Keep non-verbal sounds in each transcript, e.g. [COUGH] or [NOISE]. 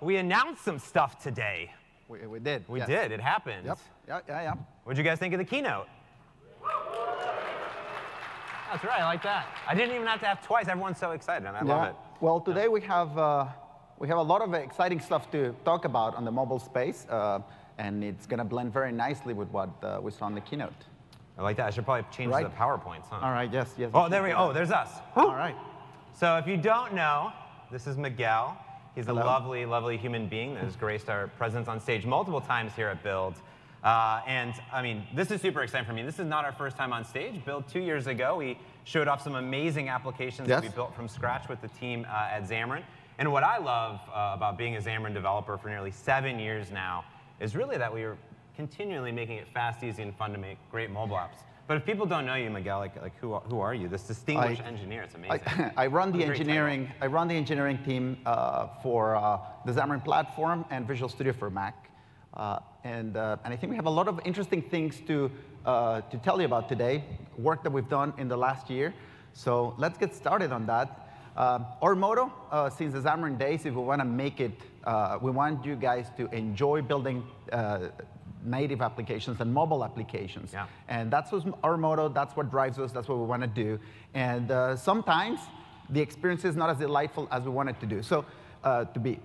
we announced some stuff today. We, we did. We yes. did. It happened. Yep. Yeah, yeah, yeah. What'd you guys think of the keynote? That's right. I like that. I didn't even have to have twice. Everyone's so excited. and I love it. Well, today we have uh, we have a lot of exciting stuff to talk about on the mobile space, uh, and it's going to blend very nicely with what uh, we saw in the keynote. I like that. I should probably change Right. the PowerPoints, huh? All right. Yes. Yes. Oh, there we go. Oh, there's us. All right. So if you don't know, this is Miguel. He's Hello. a lovely, lovely human being that has graced our presence on stage multiple times here at Build. Uh, and I mean, this is super exciting for me. This is not our first time on stage. Build two years ago, we showed off some amazing applications that we built from scratch with the team uh, at Xamarin. And what I love uh, about being a Xamarin developer for nearly seven years now is really that we are continually making it fast, easy, and fun to make great mobile apps. But if people don't know you, Miguel, like, like who, who are you? This distinguished I- engineer. It's amazing. I, [LAUGHS] I run the engineering. I run the engineering team uh, for uh, the Xamarin Platform and Visual Studio for Mac, uh, and uh, and I think we have a lot of interesting things to uh, to tell you about today. Work that we've done in the last year. So let's get started on that. Uh, our motto uh, since the Xamarin days, if we want to make it, uh, we want you guys to enjoy building. Native applications and mobile applications. Yeah. And that's what's our motto, that's what drives us, that's what we want to do. And uh, sometimes the experience is not as delightful as we want it to do, so uh, to be.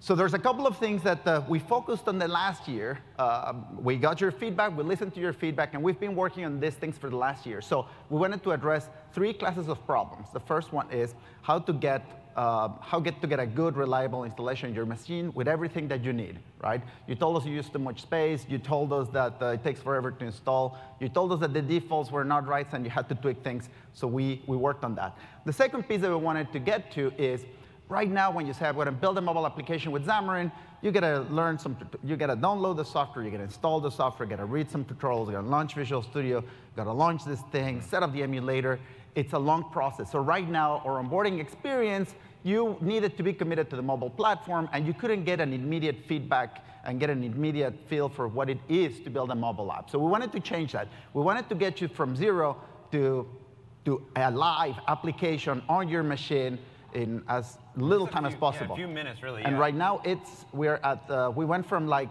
So there's a couple of things that uh, we focused on the last year. Uh, we got your feedback, we listened to your feedback, and we've been working on these things for the last year. So we wanted to address three classes of problems. The first one is how to get uh, how get to get a good, reliable installation in your machine with everything that you need, right? You told us you use too much space. You told us that uh, it takes forever to install. You told us that the defaults were not right and you had to tweak things. So we, we worked on that. The second piece that we wanted to get to is right now when you say, I'm going to build a mobile application with Xamarin, you got to learn some, you got to download the software, you got to install the software, you got to read some tutorials, you got to launch Visual Studio, got to launch this thing, set up the emulator. It's a long process. So right now, our onboarding experience, you needed to be committed to the mobile platform, and you couldn't get an immediate feedback and get an immediate feel for what it is to build a mobile app. So we wanted to change that. We wanted to get you from zero to, to a live application on your machine in as little time few- as yeah, possible. a few minutes, really. And yeah. right now, it's we're at uh, we went from like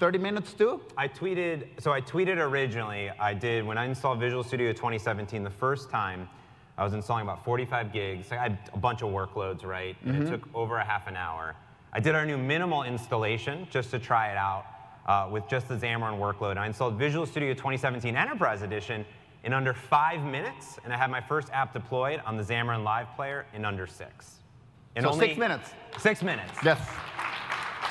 30 minutes to I tweeted, so I tweeted originally, I did, when I installed Visual Studio 2017 the first time, I was installing about 45 gigs. I had a bunch of workloads, right? And Mm-hmm. it took over a half an hour. I did our new minimal installation just to try it out uh, with just the Xamarin workload. I installed Visual Studio 2017 Enterprise Edition in under five minutes, and I had my first app deployed on the Xamarin Live Player in under six. In So six minutes. Six minutes. yes.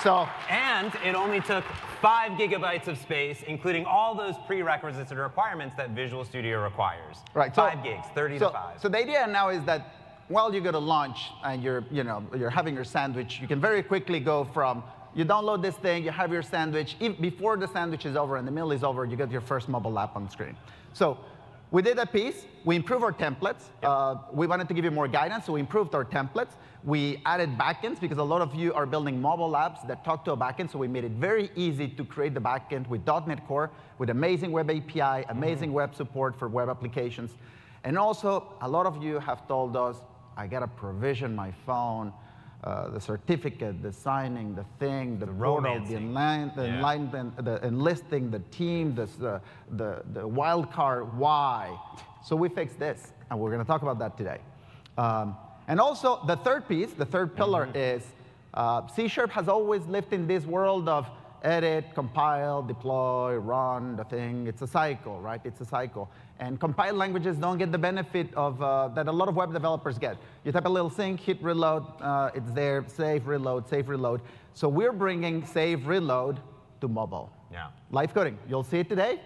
So And it only took five gigabytes of space, including all those prerequisites and requirements that Visual Studio requires. Right. So, Five gigs, 30 so, to five. So the idea now is that while you go to lunch and you're, you know, you're having your sandwich, you can very quickly go from you download this thing, you have your sandwich. If, before the sandwich is over and the meal is over, you get your first mobile app on the screen. So we did a piece. We improved our templates. Uh, we wanted to give you more guidance, so we improved our templates. We added backends because a lot of you are building mobile apps that talk to a backend, so we made it very easy to create the backend with .NET Core, with amazing web API, amazing web support for web applications. And also, a lot of you have told us, I gotta provision my phone, uh, the certificate, the signing, the thing, the, the, enli- the, Yeah. enlightenment, the enlisting, the team, the, the, the, the wild card, why. So we fixed this, and we're gonna talk about that today. Um, and also, the third piece, the third pillar Mm-hmm. is uh, C Sharp has always lived in this world of edit, compile, deploy, run, the thing. It's a cycle, right? It's a cycle. And compiled languages don't get the benefit of uh, that a lot of web developers get. You type a little thing, hit reload, uh, it's there, save, reload, save, reload. So we're bringing save, reload to mobile. Yeah. Live coding, you'll see it today.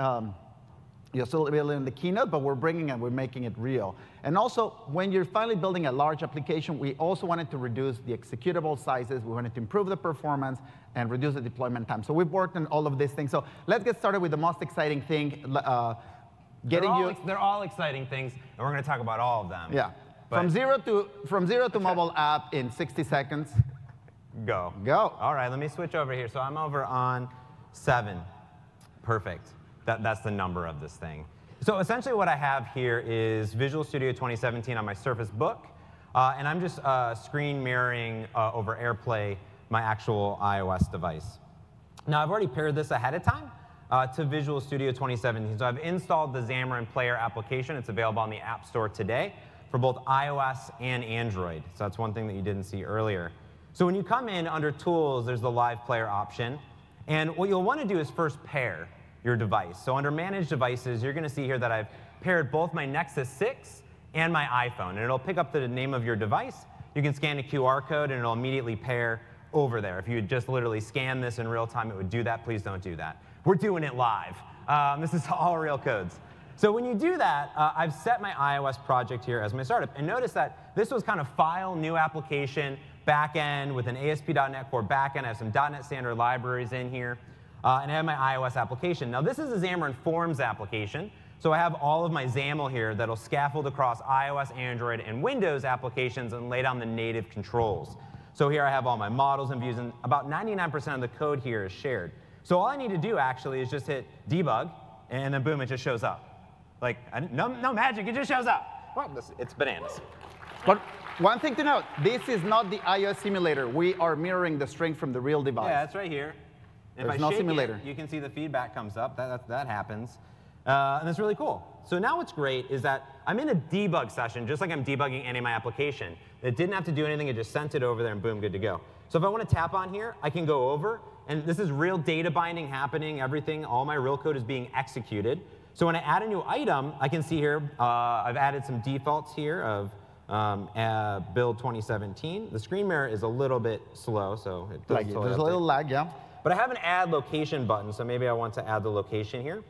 Um, You'll still be in the keynote, but we're bringing it, we're making it real. And also, when you're finally building a large application, we also wanted to reduce the executable sizes. We wanted to improve the performance and reduce the deployment time. So we've worked on all of these things. So let's get started with the most exciting thing, uh, getting they're, all, you. they're all exciting things, and we're going to talk about all of them. yeah. But From zero to from zero to mobile [LAUGHS] app in 60 seconds. go. Go. All right, let me switch over here. So I'm over on seven. Perfect. That, that's the number of this thing. So essentially what I have here is Visual Studio 2017 on my Surface Book. Uh, and I'm just uh, screen mirroring uh, over AirPlay my actual iOS device. Now, I've already paired this ahead of time uh, to Visual Studio 2017. So I've installed the Xamarin Player application. It's available on the App Store today for both iOS and Android. So that's one thing that you didn't see earlier. So when you come in under Tools, there's the Live Player option. And what you'll want to do is first pair your device. So under Manage Devices, you're going to see here that I've paired both my Nexus 6 and my iPhone. And it'll pick up the name of your device. You can scan a QR code, and it'll immediately pair over there. If you had just literally scan this in real time, it would do that. Please don't do that. We're doing it live. Um, this is [LAUGHS] all real codes. So when you do that, uh, I've set my iOS project here as my startup. And notice that this was kind of file, new application, backend with an ASP.NET Core backend. I have some .NET Standard libraries in here. Uh, and I have my iOS application. Now this is a Xamarin Forms application. So I have all of my XAML here that'll scaffold across iOS, Android, and Windows applications and lay down the native controls. So here I have all my models and views, and about 99% of the code here is shared. So all I need to do actually is just hit debug, and then boom, it just shows up. Like, no, no magic, it just shows up. Well, it's bananas. But one thing to note, this is not the iOS simulator. We are mirroring the string from the real device. Yeah, that's right here. If There's no simulator. It, you can see the feedback comes up. That, that, that happens. Uh, and that's really cool. So now what's great is that I'm in a debug session, just like I'm debugging any of my application. It didn't have to do anything. It just sent it over there, and boom, good to go. So if I want to tap on here, I can go over. And this is real data binding happening. Everything, all my real code is being executed. So when I add a new item, I can see here, uh, I've added some defaults here of um, uh, build 2017. The screen mirror is a little bit slow, so it does There's a little lag, yeah. But I have an add location button, so maybe I want to add the location here.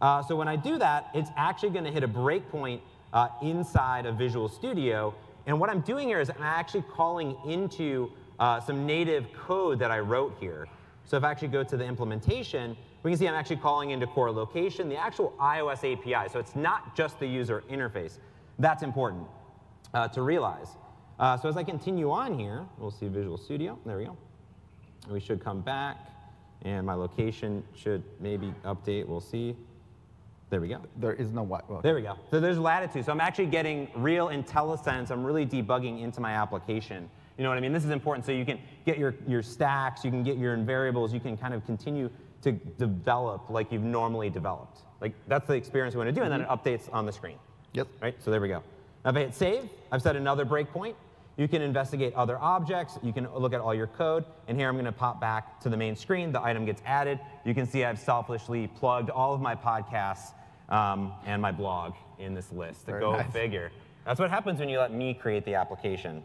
Uh, so when I do that, it's actually going to hit a breakpoint uh, inside of Visual Studio. And what I'm doing here is I'm actually calling into uh, some native code that I wrote here. So if I actually go to the implementation, we can see I'm actually calling into core location, the actual iOS API. So it's not just the user interface. That's important uh, to realize. Uh, so as I continue on here, we'll see Visual Studio. There we go. We should come back, and my location should maybe update. We'll see. There we go. There is no what. Well, there we go. So there's latitude. So I'm actually getting real IntelliSense. I'm really debugging into my application. You know what I mean? This is important so you can get your, your stacks, you can get your variables, you can kind of continue to develop like you've normally developed. Like that's the experience we want to do, and then it mm-hmm. updates on the screen. Yep. Right. So there we go. Now if I hit save, I've set another breakpoint. You can investigate other objects. You can look at all your code. And here I'm going to pop back to the main screen. The item gets added. You can see I've selfishly plugged all of my podcasts um, and my blog in this list. To go nice. figure. That's what happens when you let me create the application.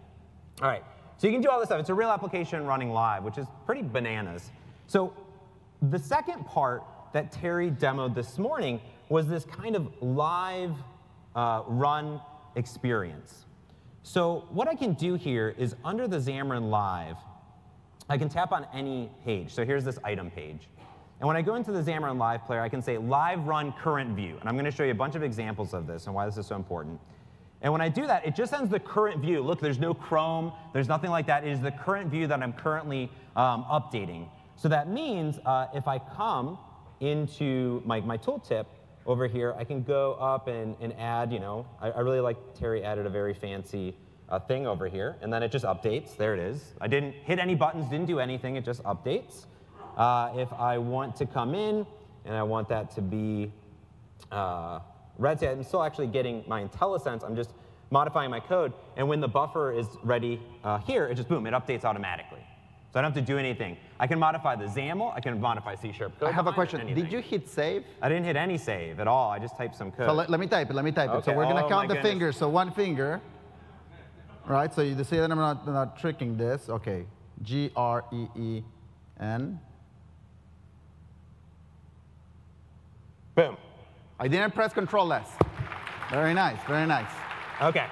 All right. So you can do all this stuff. It's a real application running live, which is pretty bananas. So the second part that Terry demoed this morning was this kind of live uh, run experience. So what I can do here is under the Xamarin Live, I can tap on any page. So here's this item page. And when I go into the Xamarin Live player, I can say live run current view. And I'm going to show you a bunch of examples of this and why this is so important. And when I do that, it just sends the current view. Look, there's no Chrome, there's nothing like that. It is the current view that I'm currently um, updating. So that means uh, if I come into my, my tooltip over here, I can go up and, and add, you know, I, I really like Terry added a very fancy uh, thing over here, and then it just updates. There it is. I didn't hit any buttons, didn't do anything, it just updates. Uh, if I want to come in and I want that to be uh, red, see, I'm still actually getting my IntelliSense, I'm just modifying my code, and when the buffer is ready uh, here, it just boom, it updates automatically. So I don't have to do anything. I can modify the XAML. I can modify C Sharp code. I have a question. Did you hit save? I didn't hit any save at all. I just typed some code. So let, let me type it. Let me type okay. it. So we're going to oh, count the goodness. fingers. So one finger. Right. So you see that I'm not, not tricking this. OK. G R E E N. Boom. I didn't press Control S. Very nice. Very nice. OK.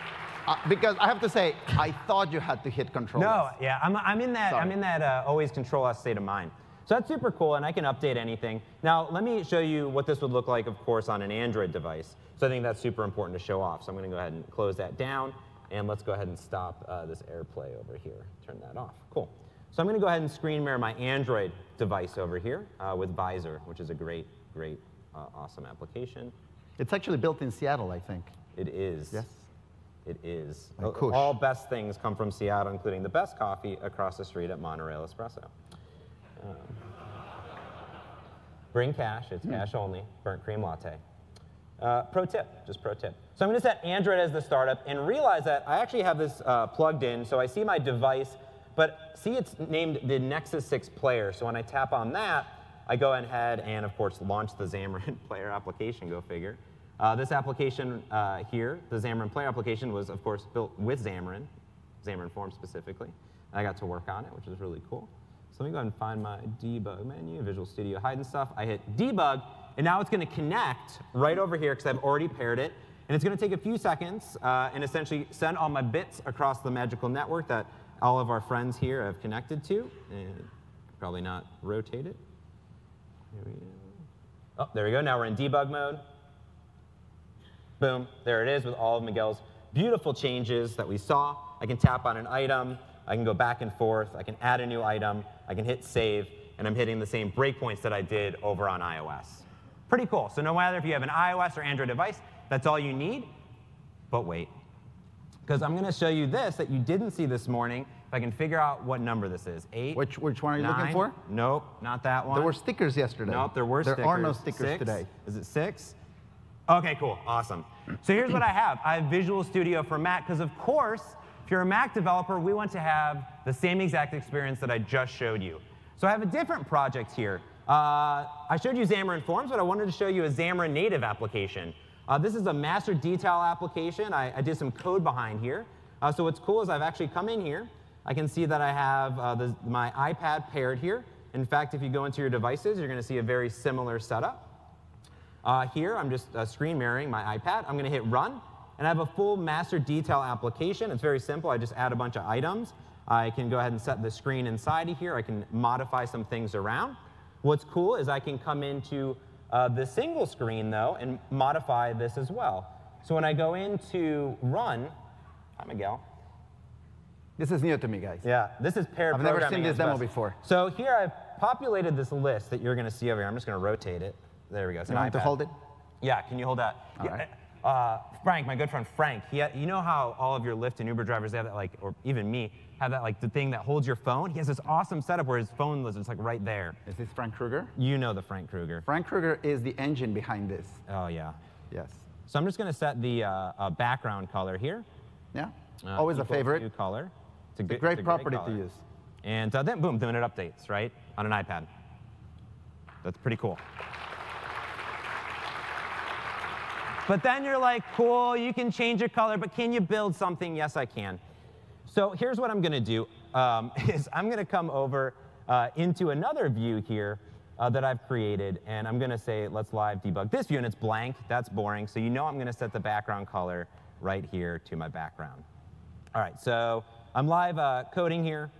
Uh, because I have to say, I thought you had to hit Control. No, yeah, I'm, I'm in that Sorry. I'm in that uh, always Control S state of mind. So that's super cool, and I can update anything. Now, let me show you what this would look like, of course, on an Android device. So I think that's super important to show off. So I'm going to go ahead and close that down, and let's go ahead and stop uh, this AirPlay over here. Turn that off. Cool. So I'm going to go ahead and screen mirror my Android device over here uh, with Vysor, which is a great, great, uh, awesome application. It's actually built in Seattle, I think. It is. Yes. It is. All best things come from Seattle, including the best coffee across the street at Monorail Espresso. Um, bring cash, it's cash only, burnt cream latte. Uh, pro tip, just pro tip. So I'm going to set Android as the startup and realize that I actually have this uh, plugged in, so I see my device, but see it's named the Nexus 6 player. So when I tap on that, I go ahead and, of course, launch the Xamarin [LAUGHS] Player application, go figure. Uh, this application uh, here, the Xamarin Player application, was, of course, built with Xamarin, Xamarin Forms specifically. I got to work on it, which is really cool. So let me go ahead and find my debug menu, Visual Studio Hide and stuff. I hit debug, and now it's going to connect right over here because I've already paired it. And it's going to take a few seconds uh, and essentially send all my bits across the magical network that all of our friends here have connected to. And probably not rotate it. Here we go. Oh, there we go. Now we're in debug mode. Boom, there it is with all of Miguel's beautiful changes that we saw. I can tap on an item, I can go back and forth, I can add a new item, I can hit save, and I'm hitting the same breakpoints that I did over on iOS. Pretty cool. So no matter if you have an iOS or Android device, that's all you need. But wait, because I'm going to show you this that you didn't see this morning. If I can figure out what number this is, eight. Which, which one are you nine? looking for? Nope, not that one. There were stickers yesterday. Nope, there were there stickers. are no stickers Six? today. Is it six? Okay, cool, awesome. So here's what I have. I have Visual Studio for Mac, because of course, if you're a Mac developer, we want to have the same exact experience that I just showed you. So I have a different project here. Uh, I showed you Xamarin Forms, but I wanted to show you a Xamarin native application. Uh, this is a master detail application. I, I did some code behind here. Uh, so what's cool is I've actually come in here. I can see that I have uh, the, my iPad paired here. In fact, if you go into your devices, you're going to see a very similar setup. Uh, here, I'm just uh, screen mirroring my iPad. I'm going to hit run, and I have a full master detail application. It's very simple. I just add a bunch of items. I can go ahead and set the screen inside of here. I can modify some things around. What's cool is I can come into uh, the single screen, though, and modify this as well. So when I go into run, hi, Miguel. This is new to me, guys. Yeah, this is paired I've never seen this demo best. before. So here I've populated this list that you're going to see over here. I'm just going to rotate it. There we go. It's You an want to hold it? Yeah, can you hold that? All Yeah, right. uh, Frank, my good friend Frank, he you know how all of your Lyft and Uber drivers they have that like, or even me, have that like the thing that holds your phone? He has this awesome setup where his phone is just like right there. Is this Frank Krueger? You know the Frank Krueger. Frank Krueger is the engine behind this. Oh yeah. Yes. So I'm just going to set the uh, uh, background color here. Yeah? Uh, Always a favorite. to color. It's a, It's good, a great it's property color. to use. And uh, then boom, then it updates, right, on an iPad. That's pretty cool. But then you're like, cool, you can change your color, but can you build something? Yes, I can. So here's what I'm gonna do, um, [LAUGHS] is I'm gonna come over uh, into another view here uh, that I've created, and I'm gonna say, let's live debug this view, and it's blank, that's boring, so you know I'm gonna set the background color right here to my background. All right, so I'm live uh, coding here.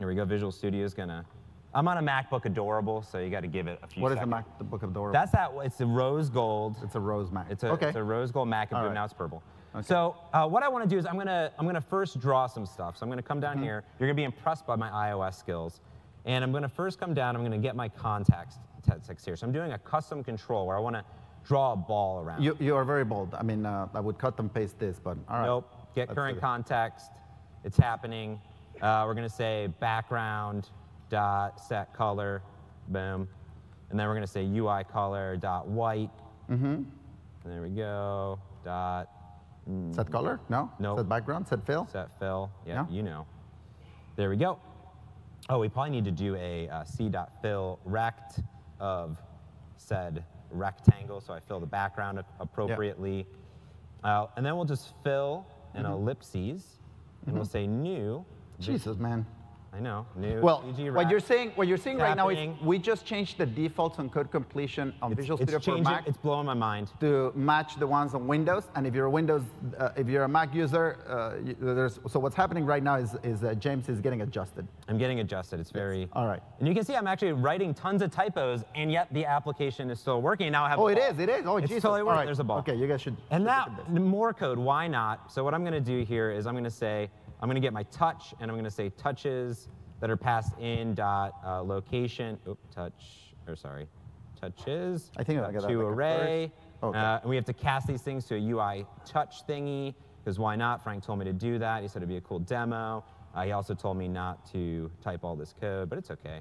Here we go, Visual Studio is gonna, I'm on a MacBook Adorable, so you gotta give it a few What is seconds. the Mac, the Book of That's that, it's a rose gold. it's a rose Mac. It's a, okay. it's a rose gold Mac, right. now it's purple. Okay. So uh, what I want to do is I'm gonna I'm gonna first draw some stuff. So I'm gonna come down here. You're gonna be impressed by my iOS skills, and I'm gonna first come down. I'm gonna get my context text here. So I'm doing a custom control where I want to draw a ball around. You, you are very bold. I mean, uh, I would cut and paste this, but all right. Nope. Get Let's current context. It's happening. Uh, we're gonna say background dot set color, boom, and then we're gonna say UI color dot white. Mm-hmm. And there we go. Dot Set color? No? Nope. Set background? Set fill? set fill. Yeah, No? you know. There we go. Oh, we probably need to do a uh, c dot fill rect of said rectangle, so I fill the background appropriately. Uh, and then we'll just fill an Mm-hmm. ellipses, and we'll say new. Jesus, man. I know, new. Well, what you're saying, what you're saying right now is we just changed the defaults on code completion on it's, Visual Studio for Mac It's blowing my mind. to match the ones on Windows. And if you're a Windows, uh, if you're a Mac user, uh, you, there's, so what's happening right now is, is uh, James is getting adjusted. I'm getting adjusted. It's very. All right. And you can see I'm actually writing tons of typos, and yet the application is still working. Now I have. Oh, it is, it is. Oh, it's Jesus. totally working. right. There's a ball. Okay, you guys should. And should that more code, why not? So what I'm going to do here is I'm going to say I'm going to get my touch, and I'm going to say touches that are passed in dot uh, location. Oop, touch or sorry, touches. I think I got to array Okay. Uh, and we have to cast these things to a UI touch thingy, because why not? Frank told me to do that. He said it'd be a cool demo. Uh, he also told me not to type all this code, but it's okay.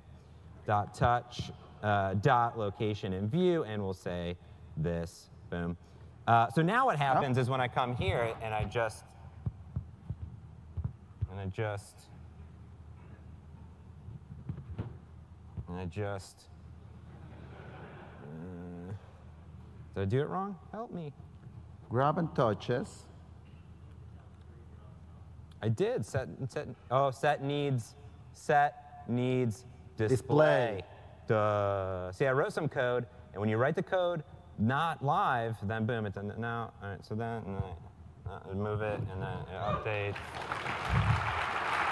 Dot touch, uh, dot location and view, and we'll say this, boom. Uh, so now what happens is when I come here and I just, and I just, and I just, uh, did I do it wrong? Help me. Grab and touches. I did set set. Oh, set needs set needs display. Display. Duh. See, I wrote some code, and when you write the code not live, then boom, it doesn't. No, all right. So then uh, uh, move it, and then it updates.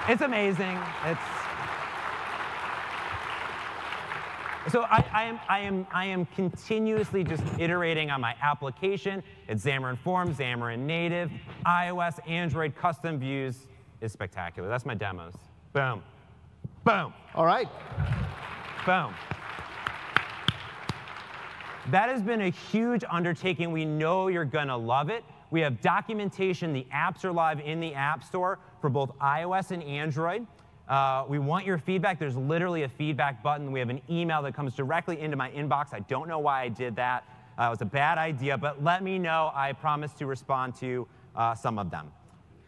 It's amazing. It's so I, I, am, I, am, I am continuously just iterating on my application. It's Xamarin Forms, Xamarin Native, iOS, Android, custom views is spectacular. That's my demos. Boom. Boom. All right. Boom. That has been a huge undertaking. We know you're going to love it. We have documentation. The apps are live in the App Store for both iOS and Android. Uh, we want your feedback. There's literally a feedback button. We have an email that comes directly into my inbox. I don't know why I did that. Uh, it was a bad idea, but let me know. I promise to respond to uh, some of them.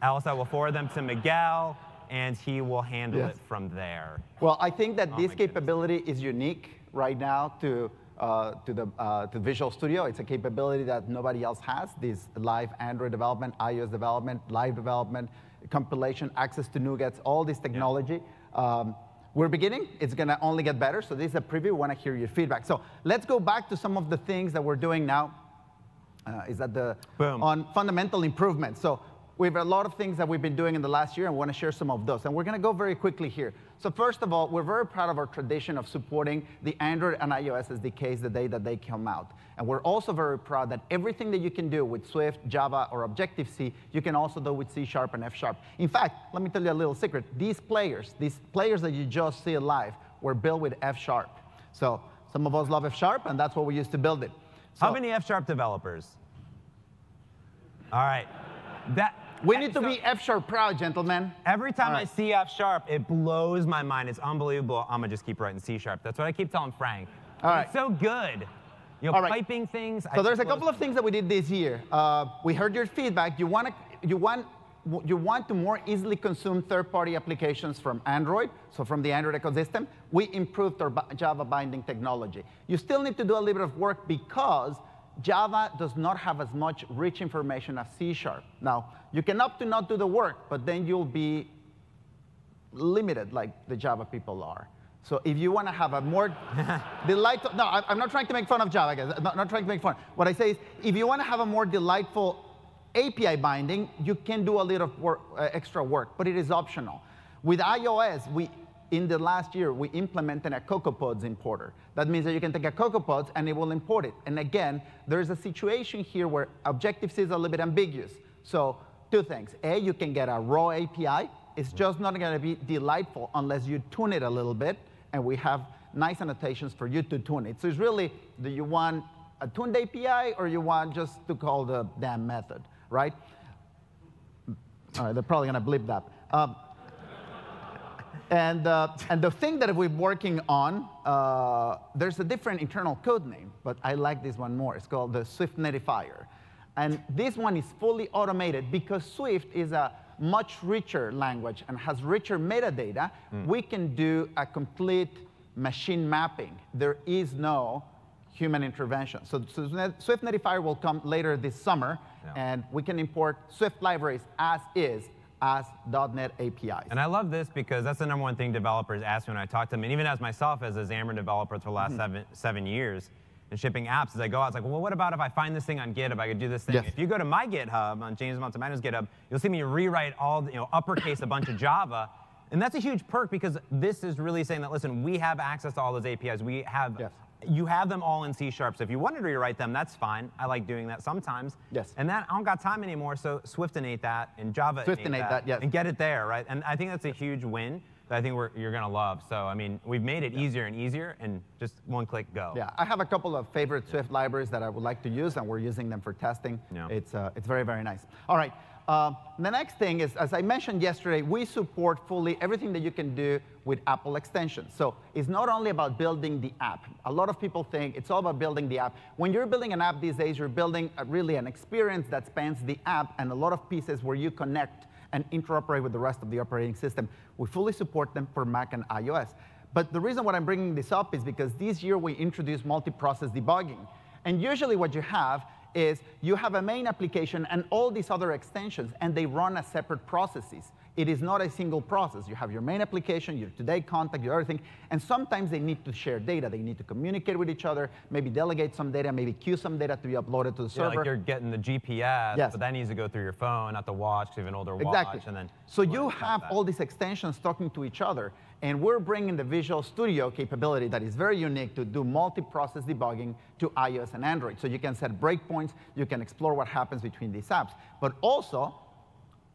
Else, I will forward them to Miguel, and he will handle Yes. it from there. Well, I think that Oh this capability is unique right now to, uh, to, the, uh, to Visual Studio. It's a capability that nobody else has, this live Android development, iOS development, live development, compilation, access to NuGets, all this technology. Um, we're beginning. It's going to only get better. So this is a preview. We want to hear your feedback. So let's go back to some of the things that we're doing now. Uh, is that the Boom. on fundamental improvements. So we have a lot of things that we've been doing in the last year, and we want to share some of those. And we're going to go very quickly here. So first of all, we're very proud of our tradition of supporting the Android and iOS SDKs the day that they come out. And we're also very proud that everything that you can do with Swift, Java, or Objective-C, you can also do with C Sharp and F Sharp. In fact, let me tell you a little secret. These players, these players that you just see live, were built with F Sharp. So some of us love F Sharp, and that's what we used to build it. How many F Sharp developers? All right. That We need to be F sharp proud, gentlemen. Every time All I see F Sharp, it blows my mind. It's unbelievable. I'm gonna just keep writing C Sharp. That's what I keep telling Frank. All right. It's so good. You know, All right. piping things. So there's a couple of things that we did this year. Uh, we heard your feedback. You want to you want you want to more easily consume third-party applications from Android, so from the Android ecosystem. We improved our Java binding technology. You still need to do a little bit of work because Java does not have as much rich information as C Sharp. Now, you can opt to not do the work, but then you'll be limited like the Java people are. So if you want to have a more [LAUGHS] delightful, no, I'm not trying to make fun of Java, guys. I'm not, not trying to make fun. What I say is, if you want to have a more delightful API binding, you can do a little work, uh, extra work, but it is optional. With iOS, we in the last year we implemented a CocoaPods importer. That means that you can take a CocoaPods and it will import it. And again, there's a situation here where Objective-C is a little bit ambiguous. So two things: A, you can get a raw API. It's just not going to be delightful unless you tune it a little bit, and we have nice annotations for you to tune it. So it's really, do you want a tuned API or you want just to call the damn method, right? All right, they're probably going to bleep that. Um, and, uh, and the thing that we're working on, uh, there's a different internal code name, but I like this one more. It's called the Swift Netifier. And this one is fully automated because Swift is a much richer language and has richer metadata. We can do a complete machine mapping. There is no human intervention. So, so Swift Netifier will come later this summer, Yeah. and we can import Swift libraries as is as .NET APIs. And I love this because that's the number one thing developers ask me when I talk to them. And even as myself, as a Xamarin developer for the last Mm-hmm. seven, seven years, and shipping apps, as I go out, it's like, well, what about if I find this thing on GitHub? I could do this thing. Yes. If you go to my GitHub, on James Montemagno's GitHub, you'll see me rewrite all, the- you know, uppercase a bunch of Java. And that's a huge perk because this is really saying that, listen, we have access to all those APIs. We have, Yes. you have them all in C Sharp. So if you wanted to rewrite them, that's fine. I like doing that sometimes. Yes. And that, I don't got time anymore, so Swiftinate that and Java Swiftinate that, yes. and get it there, right? And I think that's a huge win that I think we're, you're going to love. So, I mean, we've made it easier and easier, and just one click, go. Yeah, I have a couple of favorite Swift libraries that I would like to use, and we're using them for testing. Yeah. It's, uh, it's very, very nice. All right, uh, the next thing is, as I mentioned yesterday, we support fully everything that you can do with Apple extensions. So it's not only about building the app. A lot of people think it's all about building the app. When you're building an app these days, you're building a, really an experience that spans the app and a lot of pieces where you connect and interoperate with the rest of the operating system. We fully support them for Mac and iOS. But the reason why I'm bringing this up is because this year we introduced multi-process debugging. And usually what you have is you have a main application and all these other extensions, and they run as separate processes. It is not a single process. You have your main application, your today contact, your everything, and sometimes they need to share data. They need to communicate with each other, maybe delegate some data, maybe queue some data to be uploaded to the Yeah, server. like you're getting the GPS, Yes. but that needs to go through your phone, not the watch, 'cause you have an older Exactly. watch, and then. so you have all these extensions talking to each other, and we're bringing the Visual Studio capability that is very unique to do multi-process debugging to iOS and Android. So you can set breakpoints, you can explore what happens between these apps, but also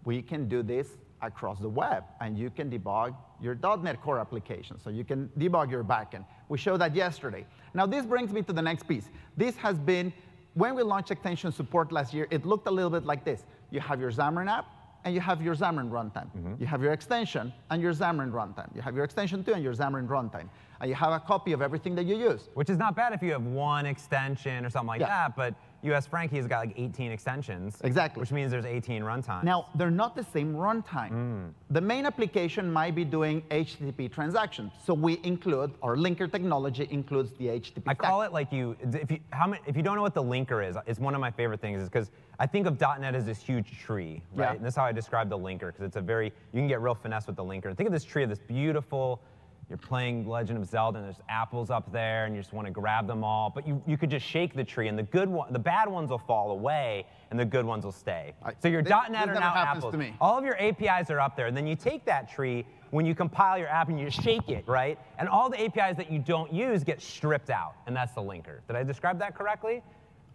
we can do this across the web, and you can debug your .NET Core application. So you can debug your backend. We showed that yesterday. Now this brings me to the next piece. This has been, when we launched extension support last year, it looked a little bit like this. You have your Xamarin app, and you have your Xamarin runtime. Mm-hmm. You have your extension and your Xamarin runtime. You have your extension too and your Xamarin runtime. And you have a copy of everything that you use. Which is not bad if you have one extension or something like Yeah. that, but US Frankie has got like 18 extensions. Exactly. Which means there's 18 runtimes. Now, they're not the same runtime. Mm. The main application might be doing HTTP transactions. So we include, our linker technology includes the HTTP I stack. call it like you, if you, how many, if you don't know what the linker is, it's one of my favorite things is because I think of .NET as this huge tree, right? Yeah. And that's how I describe the linker because it's a very, you can get real finesse with the linker. Think of this tree of this beautiful, you're playing Legend of Zelda and there's apples up there and you just want to grab them all, but you, you could just shake the tree and the good one, the bad ones will fall away and the good ones will stay. I- so your this- .NET are now apples. to me. All of your APIs are up there, and then you take that tree when you compile your app and you just shake it, right? And all the APIs that you don't use get stripped out, and that's the linker. Did I describe that correctly?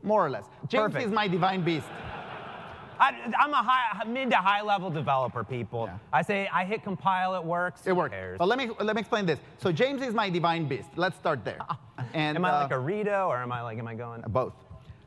More or less. James Perfect. is my divine beast. I, I'm a high, mid to high level developer, people. Yeah. I say I hit compile, it works. It works. cares? But let me, let me explain this. So James is my divine beast. Let's start there. [LAUGHS] And, am I uh, like a Rito, or am I like, am I going? Both.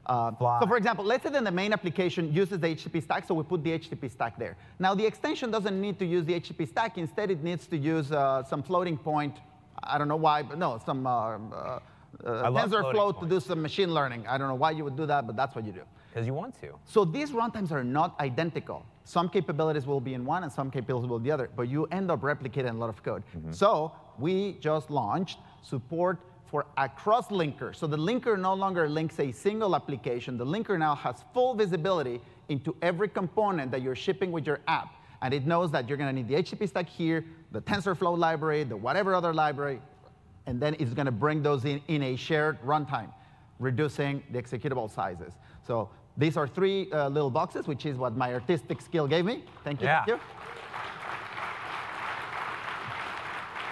Uh, so for example, let's say that the main application uses the HTTP stack, so we put the HTTP stack there. Now the extension doesn't need to use the HTTP stack. Instead, it needs to use uh, some floating point. I don't know why, but no, some uh, uh, uh, TensorFlow to do some machine learning. I don't know why you would do that, but that's what you do. Because you want to. So these runtimes are not identical. Some capabilities will be in one and some capabilities will be the other, but you end up replicating a lot of code. Mm-hmm. So we just launched support for a cross linker. So the linker no longer links a single application. The linker now has full visibility into every component that you're shipping with your app. And it knows that you're going to need the HTTP stack here, the TensorFlow library, the whatever other library, and then it's going to bring those in in a shared runtime, reducing the executable sizes. So these are three uh, little boxes, which is what my artistic skill gave me. Thank you. Yeah. Thank you.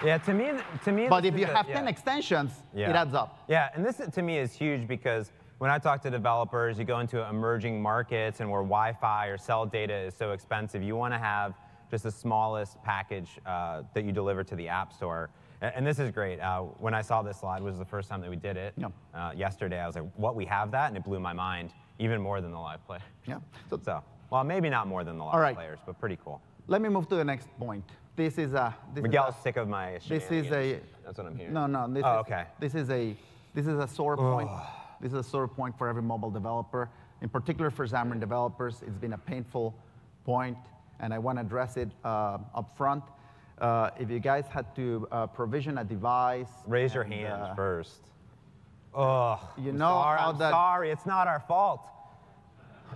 Yeah, to me, to me. But if you a- have yeah. 10 extensions, Yeah. it adds up. Yeah, and this to me is huge because when I talk to developers, you go into emerging markets and where Wi-Fi or cell data is so expensive, you want to have just the smallest package uh, that you deliver to the App Store. And, and this is great. Uh, when I saw this slide, was the first time that we did it. Yeah. Uh, yesterday, I was like, "What? We have that?" And it blew my mind, even more than the live play. Yeah. So [LAUGHS] So, well, maybe not more than the live right. players, but pretty cool. let me move to the next point. This is a. This Miguel's is a, sick of my This is a. That's what I'm hearing. No, no. This Oh, is, okay. This is a. This is a sore point. This is a sore point for every mobile developer, in particular for Xamarin developers. It's been a painful point, and I want to address it uh, up front. Uh, if you guys had to uh, provision a device, Raise your and, hands uh, first. Oh, You know sorry, how I'm that- sorry. It's not our fault.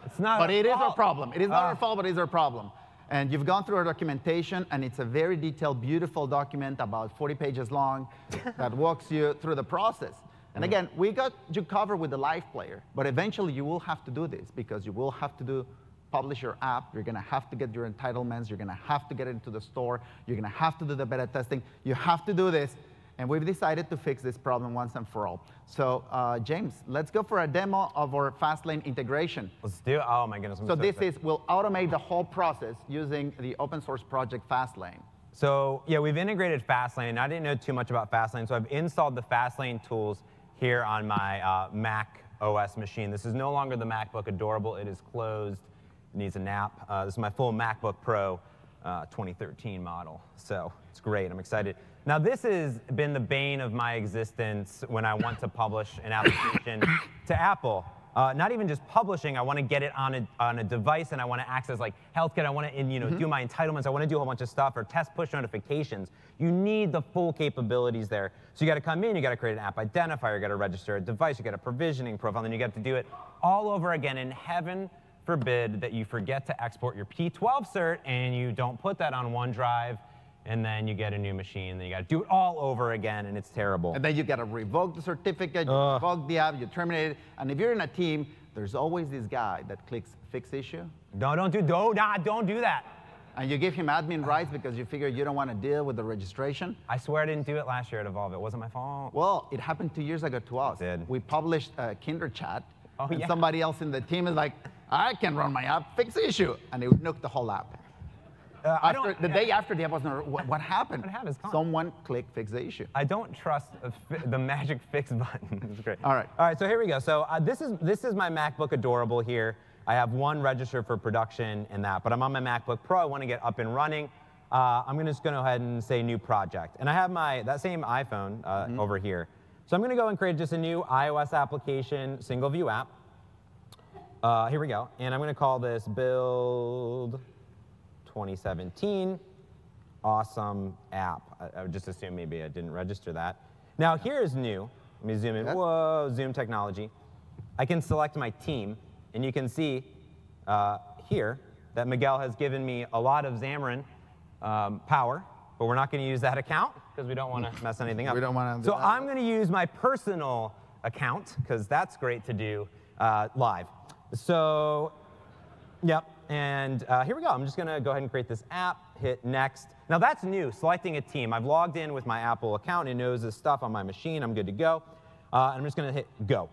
It's not. But it is our problem. It is not Uh, our fault, but it is our problem. And you've gone through our documentation, and it's a very detailed, beautiful document, about 40 pages long, [LAUGHS] that walks you through the process. And again, we got you covered with the live player, but eventually you will have to do this because you will have to do publish your app. You're going to have to get your entitlements. You're going to have to get into the store. You're going to have to do the beta testing. You have to do this. And we've decided to fix this problem once and for all. So, uh, James, let's go for a demo of our Fastlane integration. Let's do it. Oh my goodness. I'm So so this excited. is, will automate the whole process using the open source project Fastlane. So yeah, we've integrated Fastlane. I didn't know too much about Fastlane, so I've installed the Fastlane tools here on my uh, Mac OS machine. This is no longer the MacBook Adorable. It is closed. It needs a nap. Uh, this is my full MacBook Pro uh, 2013 model. So it's great. I'm excited. Now this has been the bane of my existence when I want to publish an application [COUGHS] to Apple. Uh, not even just publishing, I want to get it on a, on a device and I want to access like healthcare, I want to you know, do my entitlements, I want to do a whole bunch of stuff or test push notifications. You need the full capabilities there. So you got to come in, you got to create an app identifier, you got to register a device, you got a provisioning profile, and then you got to do it all over again. And heaven forbid that you forget to export your P12 cert and you don't put that on OneDrive and then you get a new machine, then you got to do it all over again, and it's terrible. And then you got to revoke the certificate, you Ugh. revoke the app, you terminate it. And if you're in a team, there's always this guy that clicks fix issue. No, don't do, don't, nah, don't do that. And you give him admin rights because you figure you don't want to deal with the registration. I swear I didn't do it last year at Evolve. It wasn't my fault. Well, it happened two years ago to us. It did. We published uh, Kinder Chat, Oh, and yeah. somebody else in the team is like, I can run my app, fix issue. And it nuked the whole app. Uh, After, the day after the app was not, what, what happened? What happened? Someone clicked fix the issue. I don't trust the magic fix [LAUGHS] button. it's great. All right. All right. So here we go. So uh, this is this is my MacBook Adorable here. I have one registered for production and that, but I'm on my MacBook Pro. I want to get up and running. Uh, I'm gonna just go ahead and say new project, and I have my that same iPhone uh, Mm-hmm. over here. So I'm gonna go and create just a new iOS application, single view app. Uh, here we go, and I'm gonna call this build 2017 awesome app. I, I would just assume maybe I didn't register that. Now here's new. Let me zoom in. Okay. Whoa, zoom technology. I can select my team, and you can see uh, here that Miguel has given me a lot of Xamarin um, power, but we're not going to use that account because we don't want to [LAUGHS] mess anything up. We don't wanna So that. I'm going to use my personal account because that's great to do uh, live. So Yep, and uh, here we go. I'm just gonna go ahead and create this app, hit next. Now that's new, selecting a team. I've logged in with my Apple account, it knows this stuff on my machine, I'm good to go. Uh, I'm just gonna hit go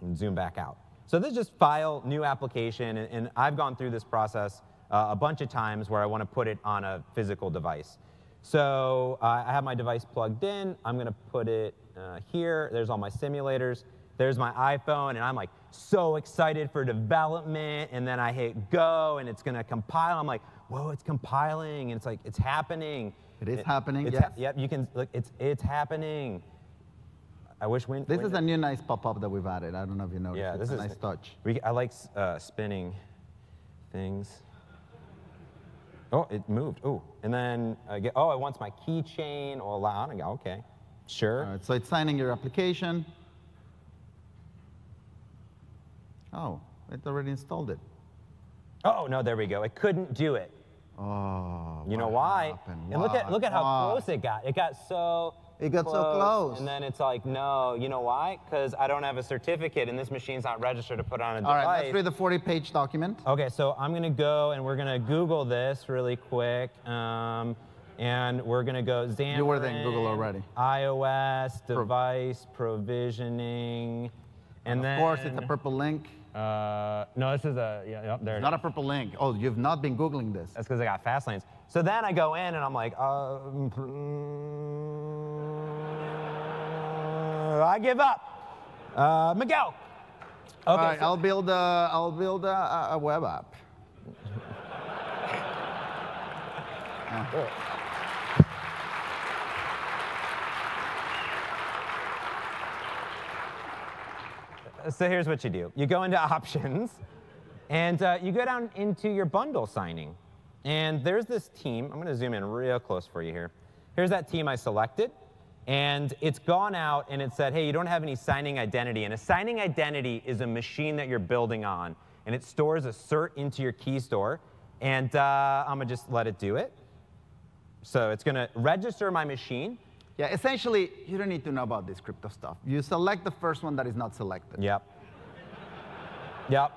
and zoom back out. So this is just file, new application, and, and I've gone through this process uh, a bunch of times where I wanna put it on a physical device. So uh, I have my device plugged in, I'm gonna put it uh, here, there's all my simulators. There's my iPhone, and I'm like so excited for development. And then I hit go, and it's gonna compile. I'm like, whoa, it's compiling, and it's like it's happening. It is happening, it's yes. yep, you can look. It's it's happening. I wish Win. This is a new nice pop-up that we've added. I don't know if you noticed. yeah. it's This a is nice touch. We, I like uh, spinning things. Oh, it moved. Oh, and then I get. Oh, it wants my keychain. Or allow. I go, Okay, sure. Right, so it's signing your application. Oh, it already installed it. Oh no, there we go. It couldn't do it. Oh, You know why? happened? And look at look at how close it got. It got so It got so close. And then it's like, no, you know why? Because I don't have a certificate and this machine's not registered to put on a All device. right, let's read the 40-page document. Okay, so I'm gonna go and we're gonna Google this really quick. Um, and we're gonna go Xamarin. You were in Google already. iOS, device provisioning. And of then. course, it's a purple link. Uh, no, this is a, yeah, yep, there it Not is. a purple link. Oh, you've not been Googling this. That's because I got fast lanes. So then I go in and I'm like, mm, I give up. Uh, Miguel. Okay. All right, so- I'll build a, I'll build a, a- a web app. [LAUGHS] so here's what you do. You go into [LAUGHS] options and uh, you go down into your bundle signing. And there's this team i'm going to zoom in real close for you here. Here's that team i selected and it's gone out and it said hey you don't have any signing identity. And a signing identity is a machine that you're building on and it stores a cert into your key store and uh, i'm going to just let it do it. So it's going to register my machine Yeah, essentially, you don't need to know about this crypto stuff. You select the first one that is not selected. yep yep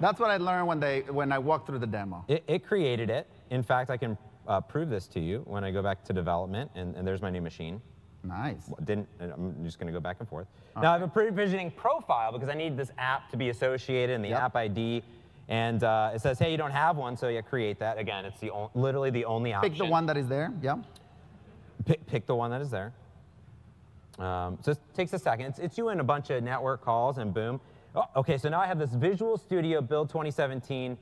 That's what I learned when, they, when I walked through the demo. It, it created it. In fact, I can uh, prove this to you when I go back to development, and, and there's my new machine. Nice. Didn't, I'm just going to go back and forth. Now I have a provisioning profile because I need this app to be associated and the Yep. app ID. And uh, it says, hey, you don't have one, so yeah, create that. Again, it's the o- literally the only option. Pick the one that is there. Yeah. Pick, pick the one that is there. Um, so it takes a second. It's, it's you in a bunch of network calls, and boom. Oh, okay, so now I have this Visual Studio Build 2017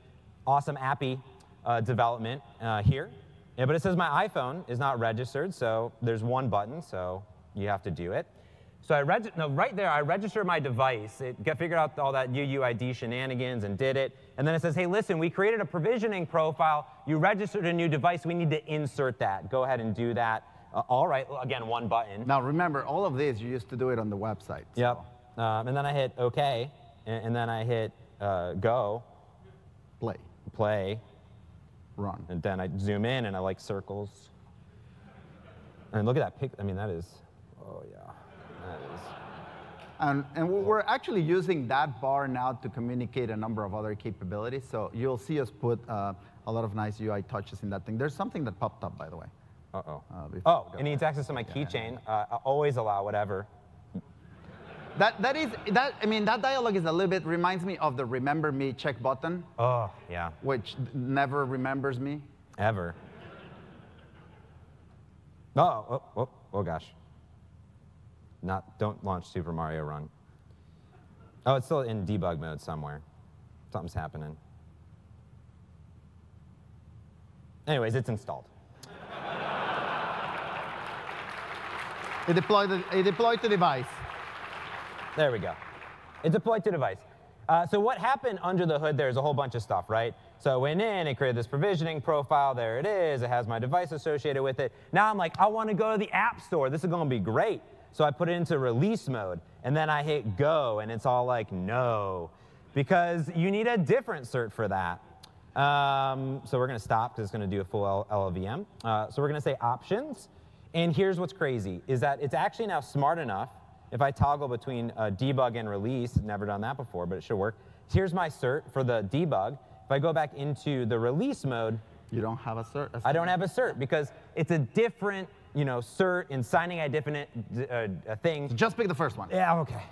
awesome appy uh, development uh, here. Yeah, but it says my iPhone is not registered, so there's one button, so you have to do it. So I reg- no, right there, I registered my device. It got, figured out all that UUID shenanigans and did it. And then it says, hey, listen, we created a provisioning profile. You registered a new device. We need to insert that. Go ahead and do that. Uh, all right, again, one button. Now remember, all of this you used to do it on the website. so- Yep. Um, and then I hit OK, and, and then I hit uh, go, Play, play, run. and then I zoom in and I like circles. And look at that pic. I mean, that is, oh yeah, that is. And, and we- we're actually using that bar now to communicate a number of other capabilities. So you'll see us put uh, a lot of nice UI touches in that thing. There's something that popped up, by the way. Uh oh. Uh, oh, we go it needs access to my keychain. Uh, I always allow whatever. That, that is, that, I mean, that dialogue is a little bit, reminds me of the remember me check button, Oh yeah, which never remembers me. ever. Oh, oh, oh, oh gosh. Not, don't launch Super Mario Run. Oh, it's still in debug mode somewhere. Something's happening. Anyways, it's installed. It deployed, it deployed the device. There we go. It deployed to device. Uh, so what happened under the hood, there's a whole bunch of stuff, right? So I went in, it created this provisioning profile. There it is. It has my device associated with it. Now I'm like, I want to go to the App Store. This is going to be great. So I put it into release mode, and then I hit go, and it's all like, no, because you need a different cert for that. Um, so we're going to stop because it's going to do a full L- LLVM. Uh, so we're going to say options. And here's what's crazy, is that it's actually now smart enough, if I toggle between uh, debug and release, never done that before, but it should work. Here's my cert for the debug. If I go back into the release mode, You don't have a cert? I don't have a cert because it's a different, you know, cert in signing a different uh, thing. Just pick the first one. Yeah, okay.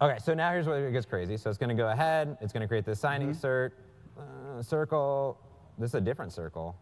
Okay, so now here's where it gets crazy. So it's going to go ahead. It's going to create this signing cert, uh, circle. This is a different circle.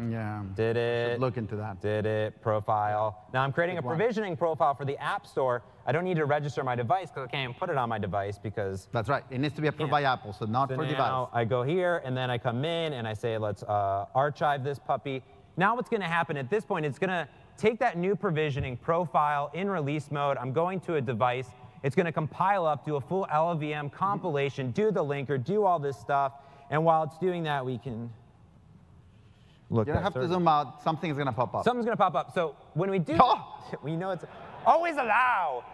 Yeah. Did it. Look into that. Did it. Profile. Now I'm creating a one. provisioning profile for the App Store. I don't need to register my device because I can't even put it on my device because That's right. It needs to be approved by Apple, so not so for now device. I go here and then I come in and I say, let's uh, archive this puppy. Now what's going to happen at this point, it's going to take that new provisioning profile in release mode. I'm going to a device. It's going to compile up, do a full LLVM compilation, do the linker, do all this stuff. And while it's doing that, we can look You have to zoom out. Something's going to pop up. Something's going to pop up. So when we do, [LAUGHS] Oh! [LAUGHS] we know it's always allow.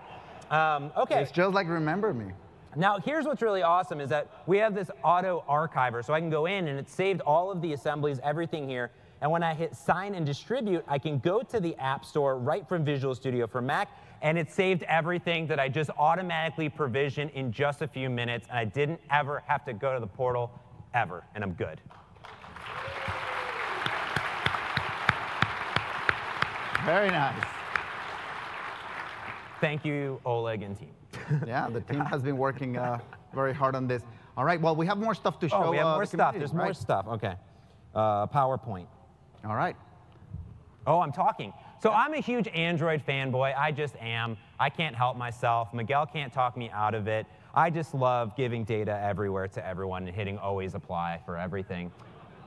Um, okay. It's just like remember me. Now, here's what's really awesome is that we have this auto archiver, so I can go in and it saved all of the assemblies, everything here. And when I hit sign and distribute, I can go to the App Store right from Visual Studio for Mac, and it saved everything that I just automatically provisioned in just a few minutes, and I didn't ever have to go to the portal ever, and I'm good. Very nice. Thank you, Oleg and team. [LAUGHS] Yeah, the team has been working uh, very hard on this. All right, well, we have more stuff to show. Oh, we have uh, more the stuff. community, There's more stuff. Okay. Uh, PowerPoint. All right. Oh, I'm talking. So I'm a huge Android fanboy. I just am. I can't help myself. Miguel can't talk me out of it. I just love giving data everywhere to everyone and hitting always apply for everything.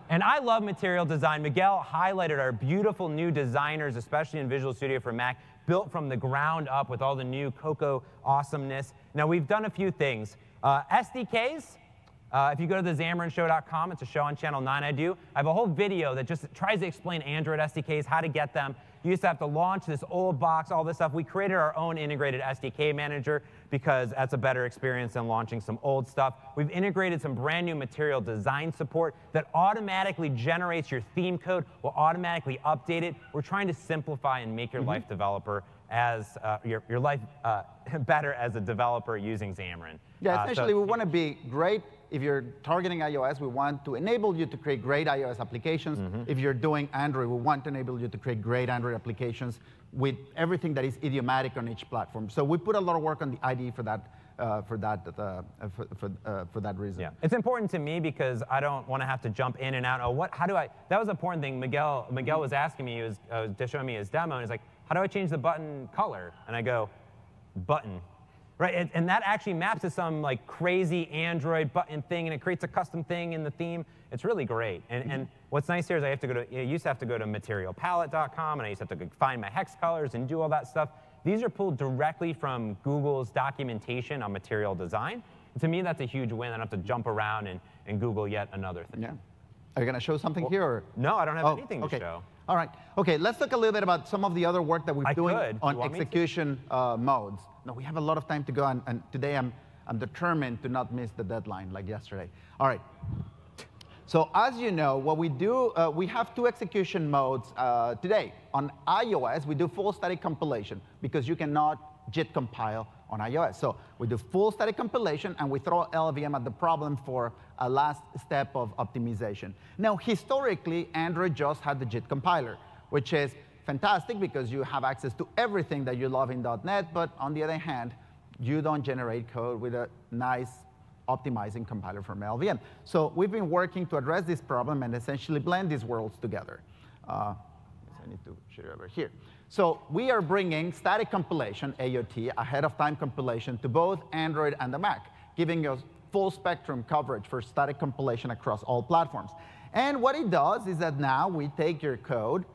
And I love material design. Miguel highlighted our beautiful new designers, especially in Visual Studio for Mac, built from the ground up with all the new Cocoa awesomeness. Now, we've done a few things. Uh, SDKs, uh, if you go to the XamarinShow.com, it's a show on Channel 9 I do. I have a whole video that just tries to explain Android SDKs, how to get them. You used to have to launch this old box, all this stuff. We created our own integrated SDK manager because that's a better experience than launching some old stuff. We've integrated some brand new material design support that automatically generates your theme code, will automatically update it. We're trying to simplify and make your Mm-hmm. life developer as uh, your, your life uh, [LAUGHS] better as a developer using Xamarin. Yeah, Uh, so- essentially, we want to be great. If you're targeting iOS, we want to enable you to create great iOS applications. Mm-hmm. If you're doing Android, we want to enable you to create great Android applications with everything that is idiomatic on each platform. So we put a lot of work on the IDE for that uh, for that uh, for, for, uh, for, that reason. Yeah, it's important to me because I don't want to have to jump in and out. Oh, what? How do I? That was an important thing. Miguel Miguel was asking me, he was uh, showing me his demo, and he's like, "How do I change the button color?" And I go, "Button." Right, and, and that actually maps to some like crazy Android button thing, and it creates a custom thing in the theme. It's really great. And, and what's nice here is I have to go to, I used to have to go to materialpalette.com, and I used to have to find my hex colors and do all that stuff. These are pulled directly from Google's documentation on material design. And to me, that's a huge win. I don't have to jump around and, and Google yet another thing. Yeah. Are you going to show something well, here? Or? No, I don't have oh, anything okay. to show. All right. Okay, let's talk a little bit about some of the other work that we're I doing could. on execution uh, modes. No, we have a lot of time to go, and, and today I'm, I'm determined to not miss the deadline like yesterday. All right. So as you know, what we do, uh, we have two execution modes uh, today. On iOS, we do full static compilation because you cannot JIT compile on iOS. So we do full static compilation, and we throw LVM at the problem for a last step of optimization. Now, historically, Android just had the JIT compiler, which is fantastic because you have access to everything that you love in .NET, but on the other hand, you don't generate code with a nice optimizing compiler from LLVM. So we've been working to address this problem and essentially blend these worlds together. Uh, I need to it over here. So we are bringing static compilation, AOT, ahead of time compilation to both Android and the Mac, giving us full spectrum coverage for static compilation across all platforms. And what it does is that now we take your code,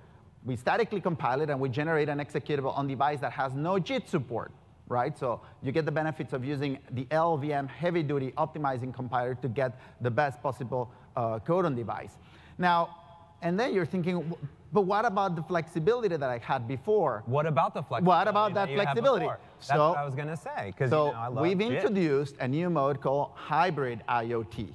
we statically compile it, and we generate an executable on device that has no JIT support right? So you get the benefits of using the LVM heavy-duty optimizing compiler to get the best possible uh, code on device. Now, and then you're thinking, but what about the flexibility that I had before? What about the flexibility? What about that, that flexibility? That's so, what I was going to say. So you know, we've introduced a new mode called hybrid AOT.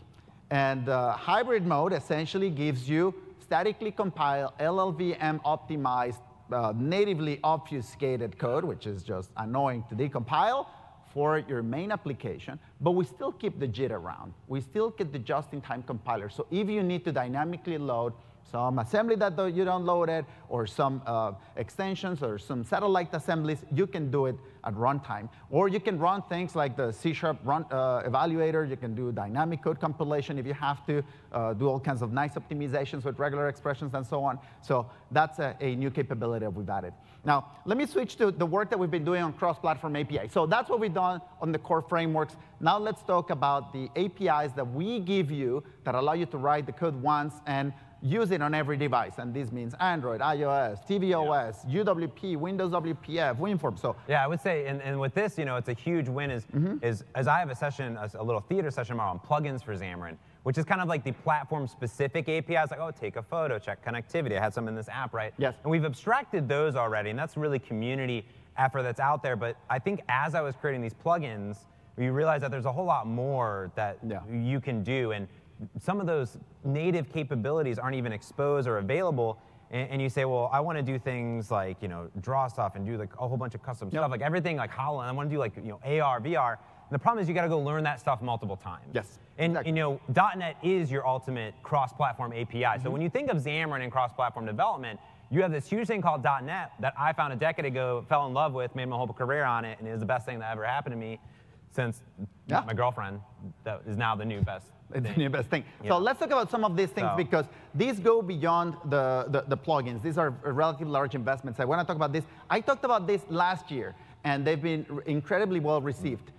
And uh, hybrid mode essentially gives you statically compile LLVM optimized uh, natively obfuscated code, which is just annoying to decompile for your main application, but we still keep the JIT around. We still get the just-in-time compiler. So if you need to dynamically load some assembly that you don't load it, or some uh, extensions, or some satellite assemblies, you can do it at runtime. Or you can run things like the C-sharp run, uh, evaluator. You can do dynamic code compilation if you have to, uh, do all kinds of nice optimizations with regular expressions and so on. So that's a, a new capability that we've added. Now, let me switch to the work that we've been doing on cross-platform API. So that's what we've done on the core frameworks. Now let's talk about the APIs that we give you that allow you to write the code once and use it on every device. And this means Android, iOS, tvOS, yeah. UWP, Windows WPF, WinForm. So yeah, I would say, and, and with this, you know, it's a huge win. Is mm -hmm. is as I have a session, a, a, little theater session tomorrow on plugins for Xamarin, which is kind of like the platform-specific APIs. Like, oh, take a photo, check connectivity. I had some in this app, right? Yes. And we've abstracted those already, and that's really community effort that's out there. But I think as I was creating these plugins, you realize that there's a whole lot more that yeah. you can do. And some of those native capabilities aren't even exposed or available. And, and you say, well, I want to do things like, you know, draw stuff and do like a whole bunch of custom yep. stuff, like everything like HoloLens. I want to do like, you know, AR, VR. And the problem is you got to go learn that stuff multiple times. Yes. And exactly. you know, .NET is your ultimate cross-platform API. Mm -hmm. So mm-hmm. when you think of Xamarin and cross-platform development, you have this huge thing called .NET that I found a decade ago, fell in love with, made my whole career on it, and it was the best thing that ever happened to me since yeah. my girlfriend that is now the new best it's the new best thing. Yeah. So let's talk about some of these things so. because these go beyond the, the, the, plugins. These are relatively large investments. I want to talk about this. I talked about this last year, and they've been incredibly well received.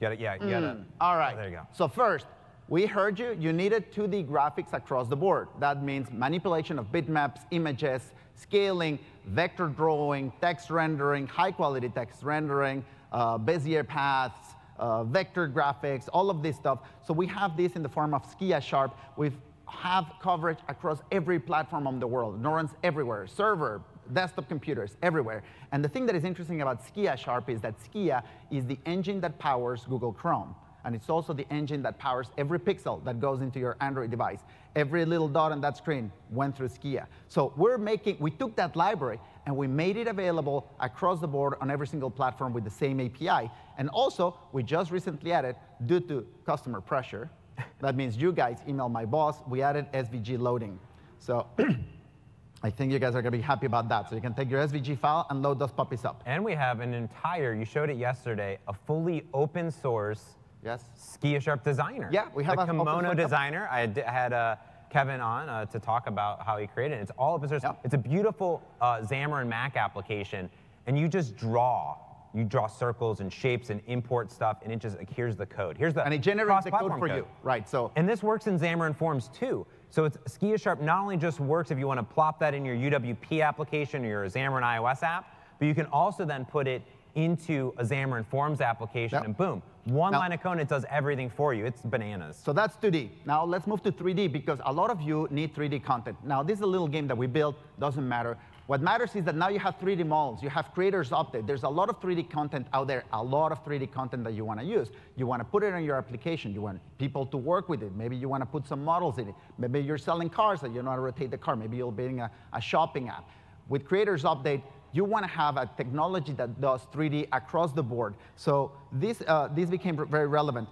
Get it? Yeah, it. Mm, all right. There you go. So first, we heard you. You needed 2D graphics across the board. That means manipulation of bitmaps, images, scaling, vector drawing, text rendering, high-quality text rendering, uh, Bezier paths, uh, vector graphics, all of this stuff. So we have this in the form of Skia Sharp. We have coverage across every platform on the world. Neurons everywhere, server, desktop computers, everywhere. And the thing that is interesting about Skia Sharp is that Skia is the engine that powers Google Chrome. And it's also the engine that powers every pixel that goes into your Android device. Every little dot on that screen went through Skia. So we're making, we took that library and we made it available across the board on every single platform with the same API. And also, we just recently added, due to customer pressure, [LAUGHS] that means you guys email my boss, we added SVG loading. So [CLEARS THROAT] I think you guys are going to be happy about that. So you can take your SVG file and load those puppies up. And we have an entire, you showed it yesterday, a fully open source Yes. Skia Sharp designer. Yeah, we have the a kimono designer. I had- had uh, Kevin on uh, to talk about how he created it. It's all open source. Yeah. It's a beautiful uh, Xamarin Mac application, and you just draw. You draw circles and shapes and import stuff, and it just like here's the code. Here's the And it generates the code for you. Right. So And this works in Xamarin Forms too. So it's Skia Sharp not only just works if you want to plop that in your UWP application or your Xamarin iOS app, but you can also then put it into a Xamarin Forms application Yep. and boom, one Now- line of code it does everything for you. It's bananas. So that's 2D. Now let's move to 3D because a lot of you need 3D content. Now this is a little game that we built, doesn't matter. What matters is that now you have 3D models, you have creators update. There's a lot of 3D content out there, a lot of 3D content that you want to use. You want to put it on your application. You want people to work with it. Maybe you want to put some models in it. Maybe you're selling cars and you know how to rotate the car. Maybe you're building a, a shopping app. With Creators Update, you want to have a technology that does 3D across the board. So this, uh, this became very relevant.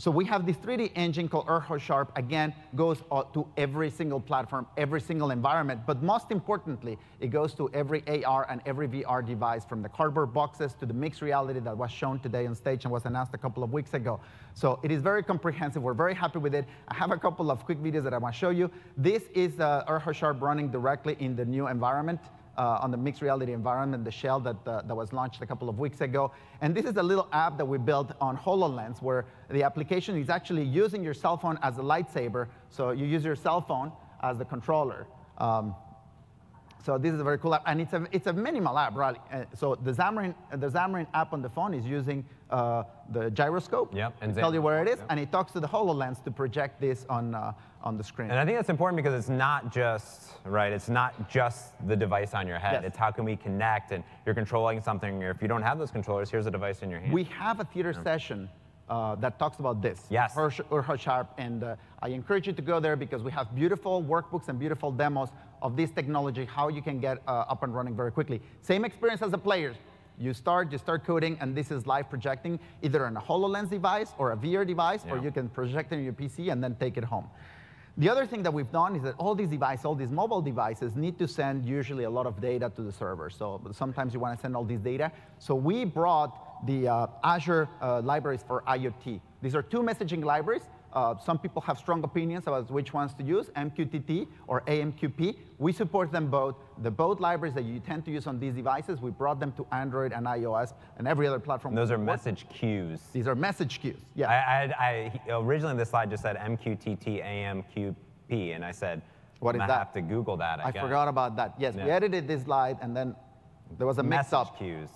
So we have this 3D engine called Urho Sharp. Again, goes to every single platform, every single environment. But most importantly, it goes to every AR and every VR device, from the cardboard boxes to the mixed reality that was shown today on stage and was announced a couple of weeks ago. So it is very comprehensive. We're very happy with it. I have a couple of quick videos that I want to show you. This is uh, Sharp running directly in the new environment uh, on the mixed reality environment, the shell that, uh, that was launched a couple of weeks ago. And this is a little app that we built on HoloLens where the application is actually using your cell phone as a lightsaber. So you use your cell phone as the controller. Um, so this is a very cool app, and it's a, it's a minimal app, really. Uh, so the Xamarin, the Xamarin app on the phone is using uh, the gyroscope Yep, and to tell you where it is, yep. and it talks to the HoloLens to project this on, uh, on the screen. And I think that's important because it's not just, right, it's not just the device on your head. Yes. It's how can we connect and you're controlling something, or if you don't have those controllers, here's a device in your hand. We have a theater session uh, that talks about this. Yes. Urho Sharp, and uh, I encourage you to go there because we have beautiful workbooks and beautiful demos of this technology, how you can get uh, up and running very quickly. Same experience as the players. You start, you start coding, and this is live projecting either on a HoloLens device or a VR device, or you can project it on your PC and then take it home. The other thing that we've done is that all these devices, all these mobile devices, need to send usually a lot of data to the server. So sometimes you want to send all this data. So we brought the uh, Azure uh, libraries for IoT. These are two messaging libraries. Uh, some people have strong opinions about which ones to use, MQTT or AMQP. We support them both. The both libraries that you tend to use on these devices, we brought them to Android and iOS and every other platform. And those are message queues. These are message queues. Yeah. I, I, I originally this slide just said MQTT AMQP, and I said, What is I'm gonna have to Google that. I, I forgot about that. Yes, we edited this slide, and then there was a message mix-up, queues.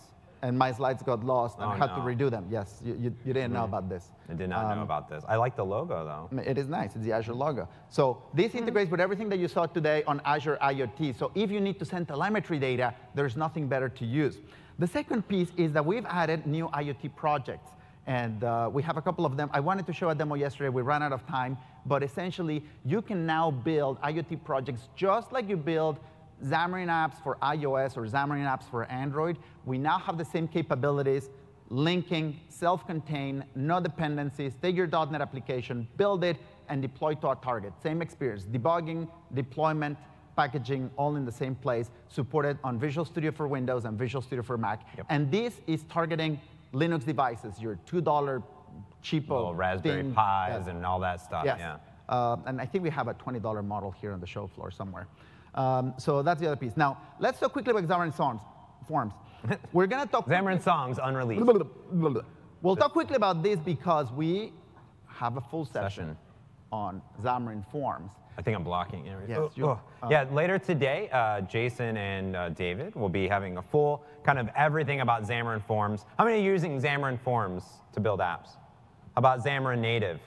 And my slides got lost, and Oh, I had to redo them. Yes, you, you, you didn't know about this. I did not Um, know about this. I like the logo though. It is nice. It's the Azure logo. So this integrates with everything that you saw today on Azure IoT. So if you need to send telemetry data, there's nothing better to use. The second piece is that we've added new IoT projects. And uh, we have a couple of them. I wanted to show a demo yesterday. We ran out of time. But essentially, you can now build IoT projects just like you build Xamarin apps for iOS or Xamarin apps for Android. We now have the same capabilities linking, self-contained, no dependencies, take your .NET application, build it, and deploy to a target. Same experience, debugging, deployment, packaging, all in the same place, supported on Visual Studio for Windows and Visual Studio for Mac. Yep. And this is targeting Linux devices, your $2 cheapo Little Raspberry thing. Pis Yes. and all that stuff. Yes. Yeah. Uh, and I think we have a $20 model here on the show floor somewhere. Um, so that's the other piece. Now, let's talk quickly about Xamarin Forms. forms. [LAUGHS] We're going to talk Xamarin Songs unreleased. We'll talk quickly about this because we have a full session, Session. on Xamarin Forms. I think I'm blocking it. Yes, Oh, oh. yeah, later today, uh, Jason and uh, David will be having a full kind of everything about Xamarin Forms. How many are using Xamarin Forms to build apps? How about Xamarin Native?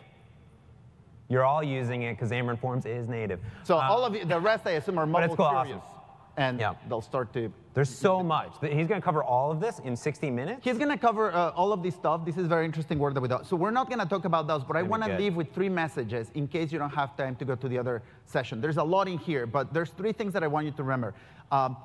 You're all using it because Xamarin Forms is native. So Uh, all of you, the rest I assume are mobile cool, curious. awesome. And Yeah. they'll start to There's so much. He's going to cover all of this in 60 minutes. He's going to cover uh, all of this stuff. This is very interesting work that we do. So we're not going to talk about those, but I want to leave with three messages in case you don't have time to go to the other session. There's a lot in here, but there's three things that I want you to remember. Um,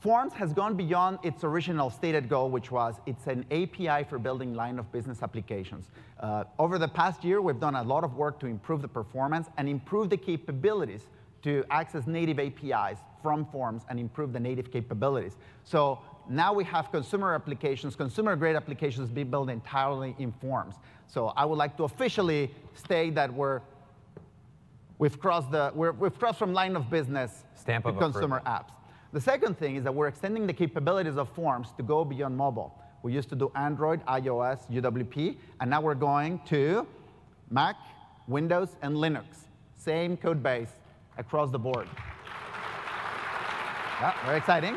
Forms has gone beyond its original stated goal, which was it's an API for building line of business applications. Uh, over the past year, we've done a lot of work to improve the performance and improve the capabilities to access native APIs from Forms and improve the native capabilities. So now we have consumer applications, consumer-grade applications being built entirely in Forms. So I would like to officially state that we're, we've, crossed the, we're, we've crossed from line of business Stamp to consumer apps. The second thing is that we're extending the capabilities of Forms to go beyond mobile. We used to do Android, iOS, UWP, and now we're going to Mac, Windows, and Linux. Same code base across the board. Yeah, very exciting.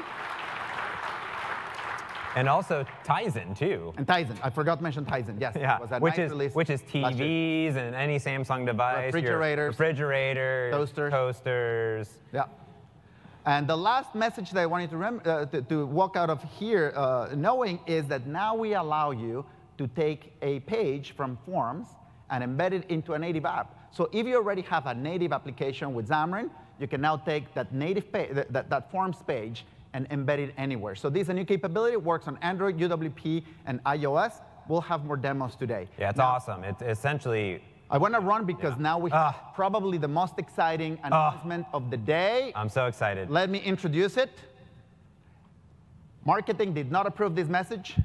And also Tizen too. And Tizen, I forgot to mention Tizen. Yes, Yeah, which nice is which is. TVs and any Samsung device, Refrigerators. refrigerators, Toasters. toasters. Yeah. And the last message that I wanted to, rem- uh, to, to walk out of here uh, knowing is that now we allow you to take a page from Forms and embed it into a native app. So if you already have a native application with Xamarin, you can now take that native that, that, that Forms page and embed it anywhere. So this is a new capability. It works on Android, UWP, and iOS. We'll have more demos today. Yeah, it's Now, awesome. It's essentially I want to run because now we have Ah. probably the most exciting announcement of the day. I'm so excited. Let me introduce it. Marketing did not approve this message.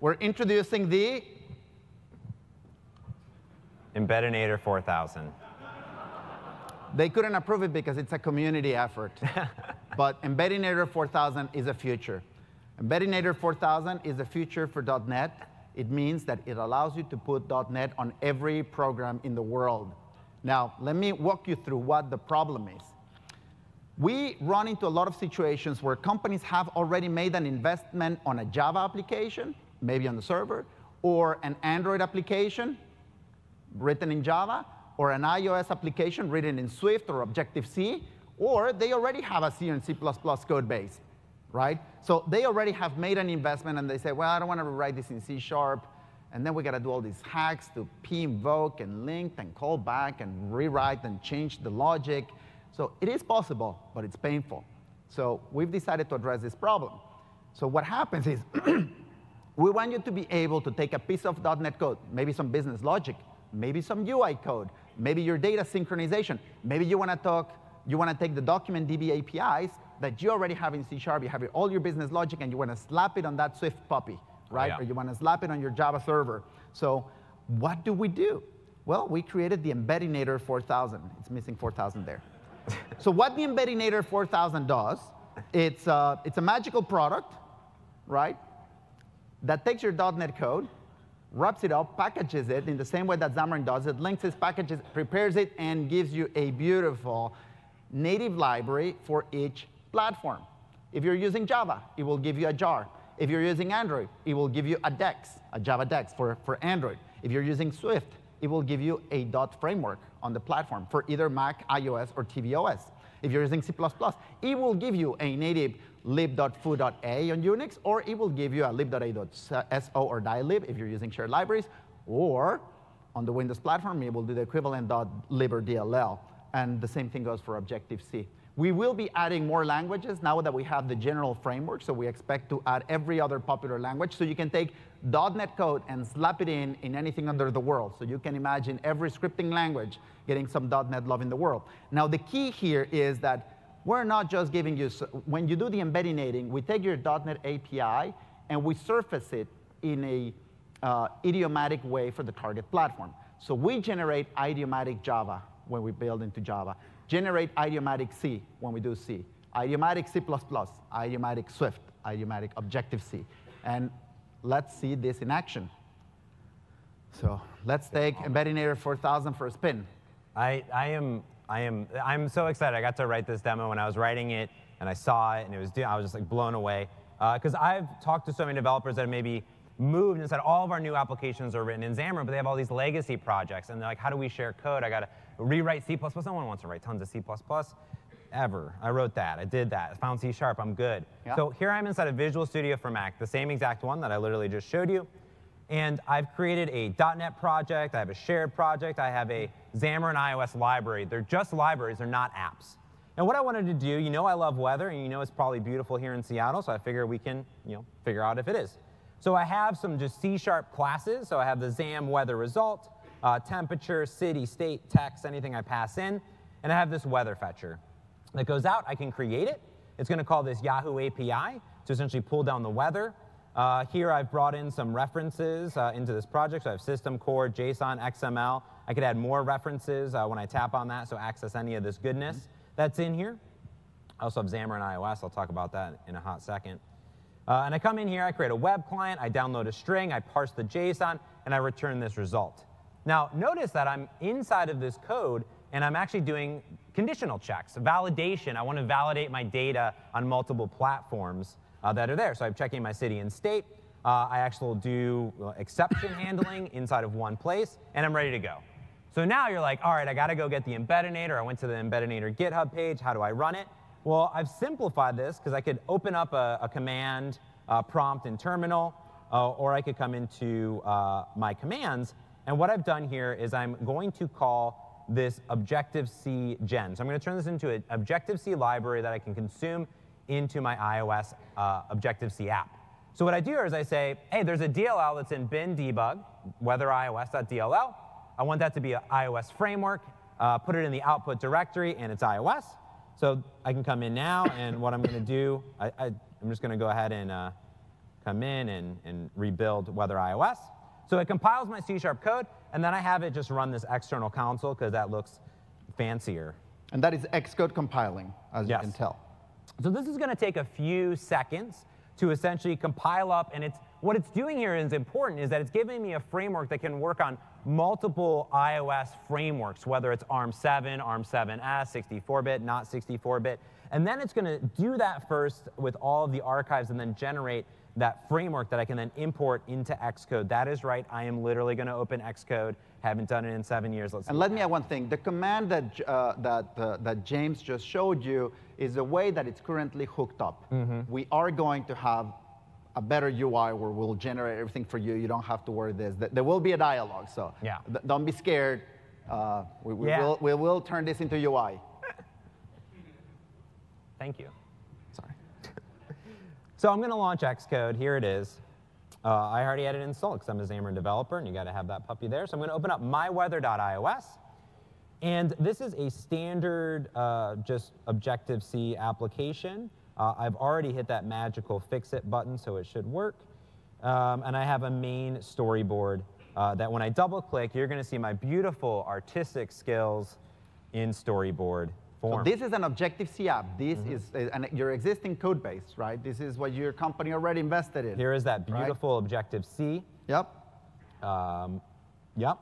We're introducing the Embeddinator 4000. They couldn't approve it because it's a community effort. [LAUGHS] but Embeddinator 4000 is a future. Embeddinator 4000 is a future for .NET. It means that it allows you to put .NET on every program in the world. Now, let me walk you through what the problem is. We run into a lot of situations where companies have already made an investment on a Java application, maybe on the server, or an Android application, written in Java, or an iOS application written in Swift or Objective-C, or they already have a C and C++ code base, right? So they already have made an investment and they say, well, I don't want to rewrite this in C Sharp, and then we got to do all these hacks to p-invoke and link and call back and rewrite and change the logic. So it is possible, but it's painful. So we've decided to address this problem. So what happens is [CLEARS THROAT] we want you to be able to take a piece of .NET code, maybe some business logic, maybe some UI code, maybe your data synchronization. Maybe you want to talk, you want to take the document DB APIs that you already have in C Sharp, you have your- all your business logic, and you want to slap it on that Swift puppy, right? yeah. Or you want to slap it on your Java server. So what do we do? Well, we created the Embeddinator 4000. It's missing 4000 there. [LAUGHS] so what the Embeddinator 4000 does, it's, uh, it's a magical product, right? that takes your .NET code, wraps it up, packages it in the same way that Xamarin does it, links its packages, prepares it, and gives you a beautiful native library for each platform. If you're using Java, it will give you a jar. If you're using Android, it will give you a DEX, a Java DEX for, for Android. If you're using Swift, it will give you a dot framework on the platform for either Mac, iOS, or tvOS. If you're using C++, it will give you a native lib.foo.a on Unix, or it will give you a lib.a.so or dylib if you're using shared libraries, or on the Windows platform, it will do the equivalent .lib or DLL. And the same thing goes for Objective-C. We will be adding more languages now that we have the general framework, so we expect to add every other popular language. So you can take .NET code and slap it in in anything under the world. So you can imagine every scripting language getting some .NET love in the world. Now the key here is that we're not just giving you, when you do the embeddinating, we take your .NET API and we surface it in a uh, idiomatic way for the target platform. So we generate idiomatic Java when we build into Java, generate idiomatic C when we do C, idiomatic C++, idiomatic Swift, idiomatic Objective-C. And let's see this in action. So let's take Embeddinator 4000 for a spin. I, I am I am I'm so excited. I got to write this demo when I was writing it, and I saw it, and it was I was just like blown away. Uh, because I've talked to so many developers that have maybe moved and said all of our new applications are written in Xamarin, but they have all these legacy projects, and they're like, how do we share code? I got to rewrite C++. No one wants to write tons of C++ ever. I wrote that. I did that. I found C Sharp. I'm good. Yeah. So here I'm inside of Visual Studio for Mac, the same exact one that I literally just showed you. And I've created a .NET project, I have a shared project, I have a Xamarin iOS library. They're just libraries, they're not apps. And what I wanted to do, you know I love weather, and you know it's probably beautiful here in Seattle, so I figure we can you know, figure out if it is. So I have some just C-sharp classes, so I have the XAM weather result, uh, temperature, city, state, text, anything I pass in, and I have this weather fetcher. that goes out, I can create it. It's going to call this Yahoo API to essentially pull down the weather. Uh, here I've brought in some references uh, into this project. So I have system core, JSON, XML. I could add more references uh, when I tap on that, so access any of this goodness that's in here. I also have Xamarin iOS. I'll talk about that in a hot second. Uh, and I come in here, I create a web client, I download a string, I parse the JSON, and I return this result. Now, notice that I'm inside of this code, and I'm actually doing conditional checks, validation. I want to validate my data on multiple platforms uh, that are there. So I'm checking my city and state. Uh, I actually do uh, exception handling inside of one place, and I'm ready to go. So now you're like, all right, I got to go get the Embeddinator. I went to the Embeddinator GitHub page. How do I run it? Well, I've simplified this because I could open up a, a command uh, prompt in terminal, uh, or I could come into uh, my commands. And what I've done here is I'm going to call this Objective-C gen. So I'm going to turn this into an Objective-C library that I can consume into my iOS uh, Objective-C app. So what I do is I say, hey, there's a DLL that's in bin debug, weather. I want that to be an iOS framework, uh, put it in the output directory, and it's iOS. So I can come in now, and what I'm going to do, I, am just going to go ahead and uh, come in and, and rebuild Weather iOS. So it compiles my C-sharp code, and then I have it just run this external console because that looks fancier. And that is Xcode compiling, as yes. you can tell. So this is going to take a few seconds to essentially compile up, and it's what it's doing here is important is that it's giving me a framework that can work on multiple iOS frameworks, whether it's ARM7, ARM7S, 64-bit, not 64-bit. And then it's going to do that first with all of the archives and then generate that framework that I can then import into Xcode. That is right. I am literally going to open Xcode. Haven't done it in seven years. Let's and let me add one thing. The command that, uh, that, uh, that James just showed you is the way that it's currently hooked up. Mm -hmm. We are going to have a better UI where we'll generate everything for you. You don't have to worry this. There will be a dialogue, so yeah. don't be scared. Uh, we, we, yeah. will, we will turn this into UI. Thank you. So I'm going to launch Xcode. Here it is. Uh, I already had it installed because I'm a Xamarin developer, and you got to have that puppy there. So I'm going to open up myweather.ios. And this is a standard uh, just Objective-C application. Uh, I've already hit that magical fix it button, so it should work. Um, and I have a main storyboard uh, that when I double click, you're going to see my beautiful artistic skills in storyboard form. So this is an Objective-C app. This mm -hmm. is a, an, your existing code base, right? This is what your company already invested in. Here is that beautiful right? Objective-C. Yep. Um, yep.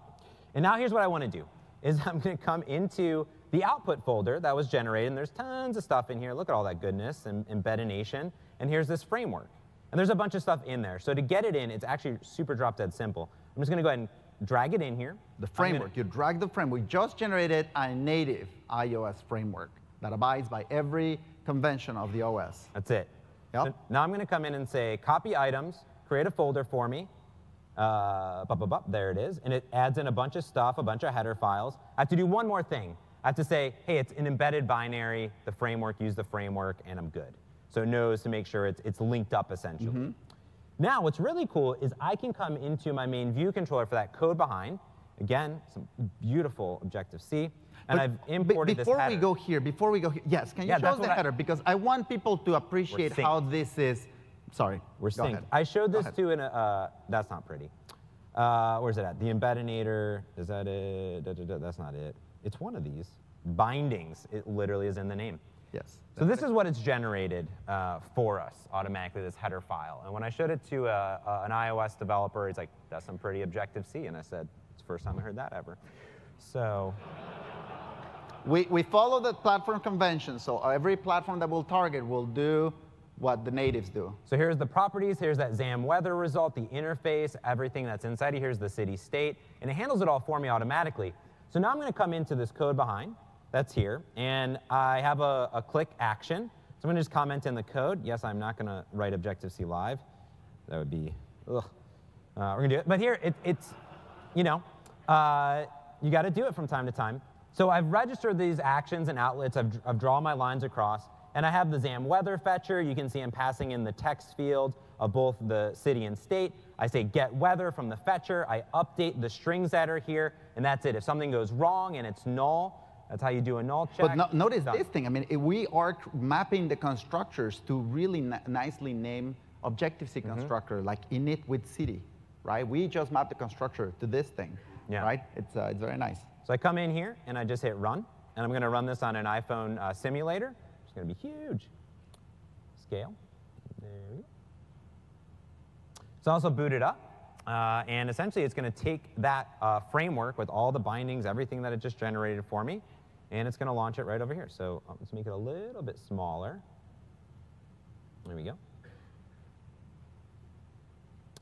And now here's what I want to do, is [LAUGHS] I'm going to come into the output folder that was generated, and there's tons of stuff in here. Look at all that goodness and Embeddination. And here's this framework. And there's a bunch of stuff in there. So to get it in, it's actually super drop dead simple. I'm just going to go ahead and drag it in here. The framework. You drag the framework. We just generated a native iOS framework that abides by every convention of the OS. That's it. Yep. So now I'm going to come in and say, copy items, create a folder for me. Uh, bup, bup, bup, there it is. And it adds in a bunch of stuff, a bunch of header files. I have to do one more thing. I have to say, hey, it's an embedded binary, the framework, use the framework, and I'm good. So it knows to make sure it's, it's linked up, essentially. Mm -hmm. Now, what's really cool is I can come into my main view controller for that code behind. Again, some beautiful Objective-C. And but I've imported before we go here, before we go here, yes, can you yeah, show us the header? I, because I want people to appreciate how this is. Sorry, we're synced. I showed this to an. Uh, that's not pretty. Uh, where's it at? The Embeddinator. Is that it? Da, da, da, that's not it. It's one of these. Bindings, it literally is in the name. Yes. So this is what it's generated uh, for us automatically, this header file. And when I showed it to uh, uh, an iOS developer, he's like, that's some pretty Objective-C. And I said, it's the first time I heard that ever. So. We, we follow the platform convention. So every platform that we'll target will do what the natives do. So here's the properties, here's that XAM weather result, the interface, everything that's inside. Here's the city state, and it handles it all for me automatically. So now I'm going to come into this code behind that's here, and I have a, a click action. So I'm going to just comment in the code. Yes, I'm not going to write Objective-C live. That would be, ugh. Uh, we're going to do it. But here, it, it's, you know, uh, you got to do it from time to time. So I've registered these actions and outlets. I've, I've drawn my lines across. And I have the XAM weather fetcher. You can see I'm passing in the text field of both the city and state. I say get weather from the fetcher. I update the strings that are here, and that's it. If something goes wrong and it's null, That's how you do a null check. But no, notice Done. this thing. I mean, if we are mapping the constructors to really n- nicely name Objective-C Mm-hmm. constructor, like init with city, right? We just map the constructor to this thing, Yeah. right? It's, uh, it's very nice. So I come in here and I just hit run, and I'm going to run this on an iPhone uh, simulator. It's going to be huge. Scale. There we go. It's also booted up, uh, and essentially it's going to take that uh, framework with all the bindings, everything that it just generated for me, and it's going to launch it right over here. So uh, let's make it a little bit smaller. There we go.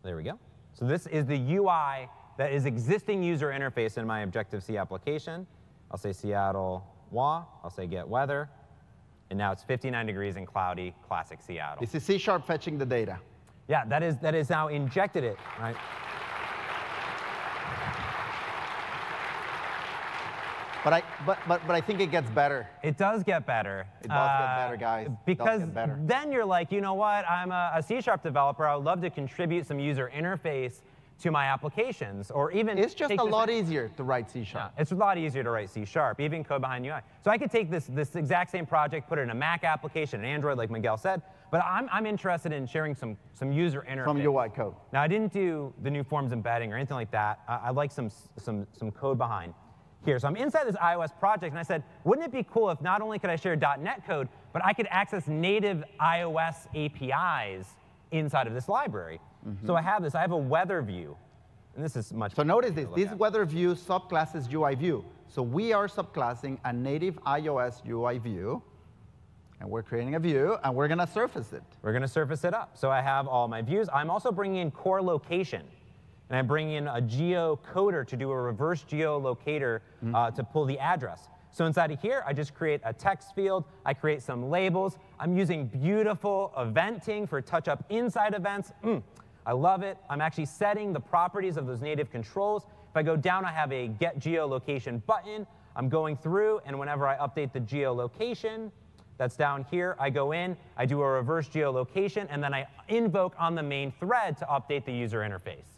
There we go. So this is the UI that is existing user interface in my Objective-C application. I'll say Seattle WA, I'll say get weather, and now it's 59 degrees and cloudy, classic Seattle. This is C Sharp fetching the data. Yeah, that is that is now injected it, right? But I, but, but, but I think it gets better. It does get better. It does get better, uh, guys. It does Because get better. then you're like, you know what? I'm a, a C-sharp developer. I would love to contribute some user interface to my applications, or even It's just a lot easier to write C Yeah, Sharp. it's a lot easier to write C Sharp, even code behind UI. So I could take this, this exact same project, put it in a Mac application, an Android, like Miguel said, but I'm, I'm interested in sharing some, some user interface. From UI code. Now, I didn't do the new forms embedding or anything like that. I, I like some, some, some code behind here. So I'm inside this iOS project, and I said, wouldn't it be cool if not only could I share .NET code, but I could access native iOS APIs inside of this library? So I have this. I have a weather view, and this is much. So notice this, this at. weather view subclasses UI view. So we are subclassing a native iOS UI view, and we're creating a view, and we're gonna surface it. We're going to surface it up. So I have all my views. I'm also bringing in core location. And I bring in a geocoder to do a reverse geolocator uh, to pull the address. So inside of here, I just create a text field. I create some labels. I'm using beautiful eventing for touch-up inside events. Mm, I love it. I'm actually setting the properties of those native controls. If I go down, I have a get geolocation button. I'm going through, and whenever I update the geolocation, that's down here. I go in, I do a reverse geolocation, and then I invoke on the main thread to update the user interface.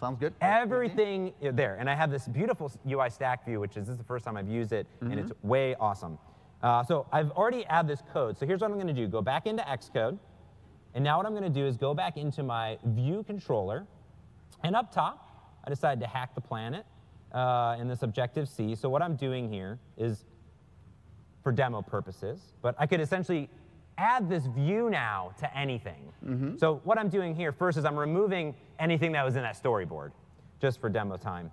Sounds good. Everything there. And I have this beautiful UI stack view, which is this is the first time I've used it, and it's way awesome. Uh, so I've already added this code. So here's what I'm going to do. Go back into Xcode. And now what I'm going to do is go back into my view controller. And up top, I decided to hack the planet uh, in this Objective-C. So what I'm doing here is for demo purposes, but I could essentially add this view now to anything. So what I'm doing here first is I'm removing anything that was in that storyboard, just for demo time.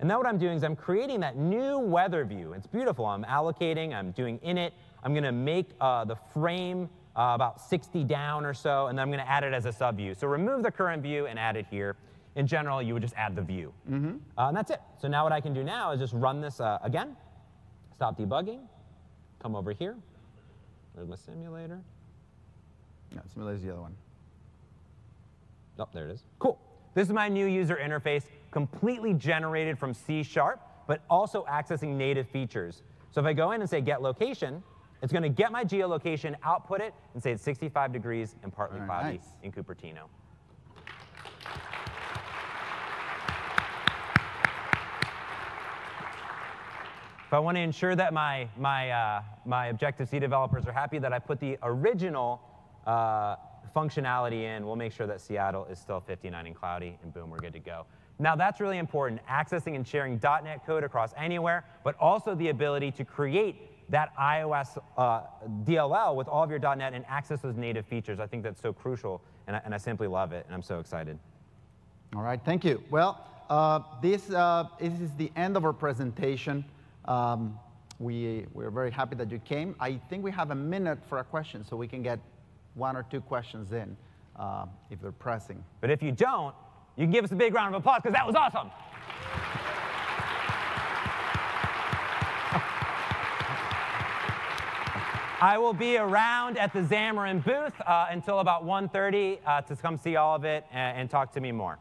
And then what I'm doing is I'm creating that new weather view. It's beautiful. I'm allocating, I'm doing init. I'm going to make uh, the frame uh, about 60 down or so, and then I'm going to add it as a subview. So remove the current view and add it here. In general, you would just add the view. Uh, and that's it. So now what I can do now is just run this uh, again, stop debugging, come over here. There's my simulator. Yeah, Simulator's the other one. Oh, there it is. Cool. This is my new user interface, completely generated from C Sharp, but also accessing native features. So if I go in and say get location, it's going to get my geolocation, output it, and say it's 65 degrees and partly Very cloudy nice. in Cupertino. If I want to ensure that my, my, uh, my Objective-C developers are happy that I put the original uh, functionality in, we'll make sure that Seattle is still 59 and cloudy, and boom, we're good to go. Now that's really important, accessing and sharing .NET code across anywhere, but also the ability to create that iOS uh, DLL with all of your .NET and access those native features. I think that's so crucial, and I, and I simply love it, and I'm so excited. All right, thank you. Well, uh, this, uh, this is the end of our presentation. Um, we, we're very happy that you came. I think we have a minute for a question, so we can get one or two questions in uh, if they're pressing. But if you don't, you can give us a big round of applause because that was awesome. [LAUGHS] I will be around at the Xamarin booth uh, until about 1.30 uh, to come see all of it and, and talk to me more.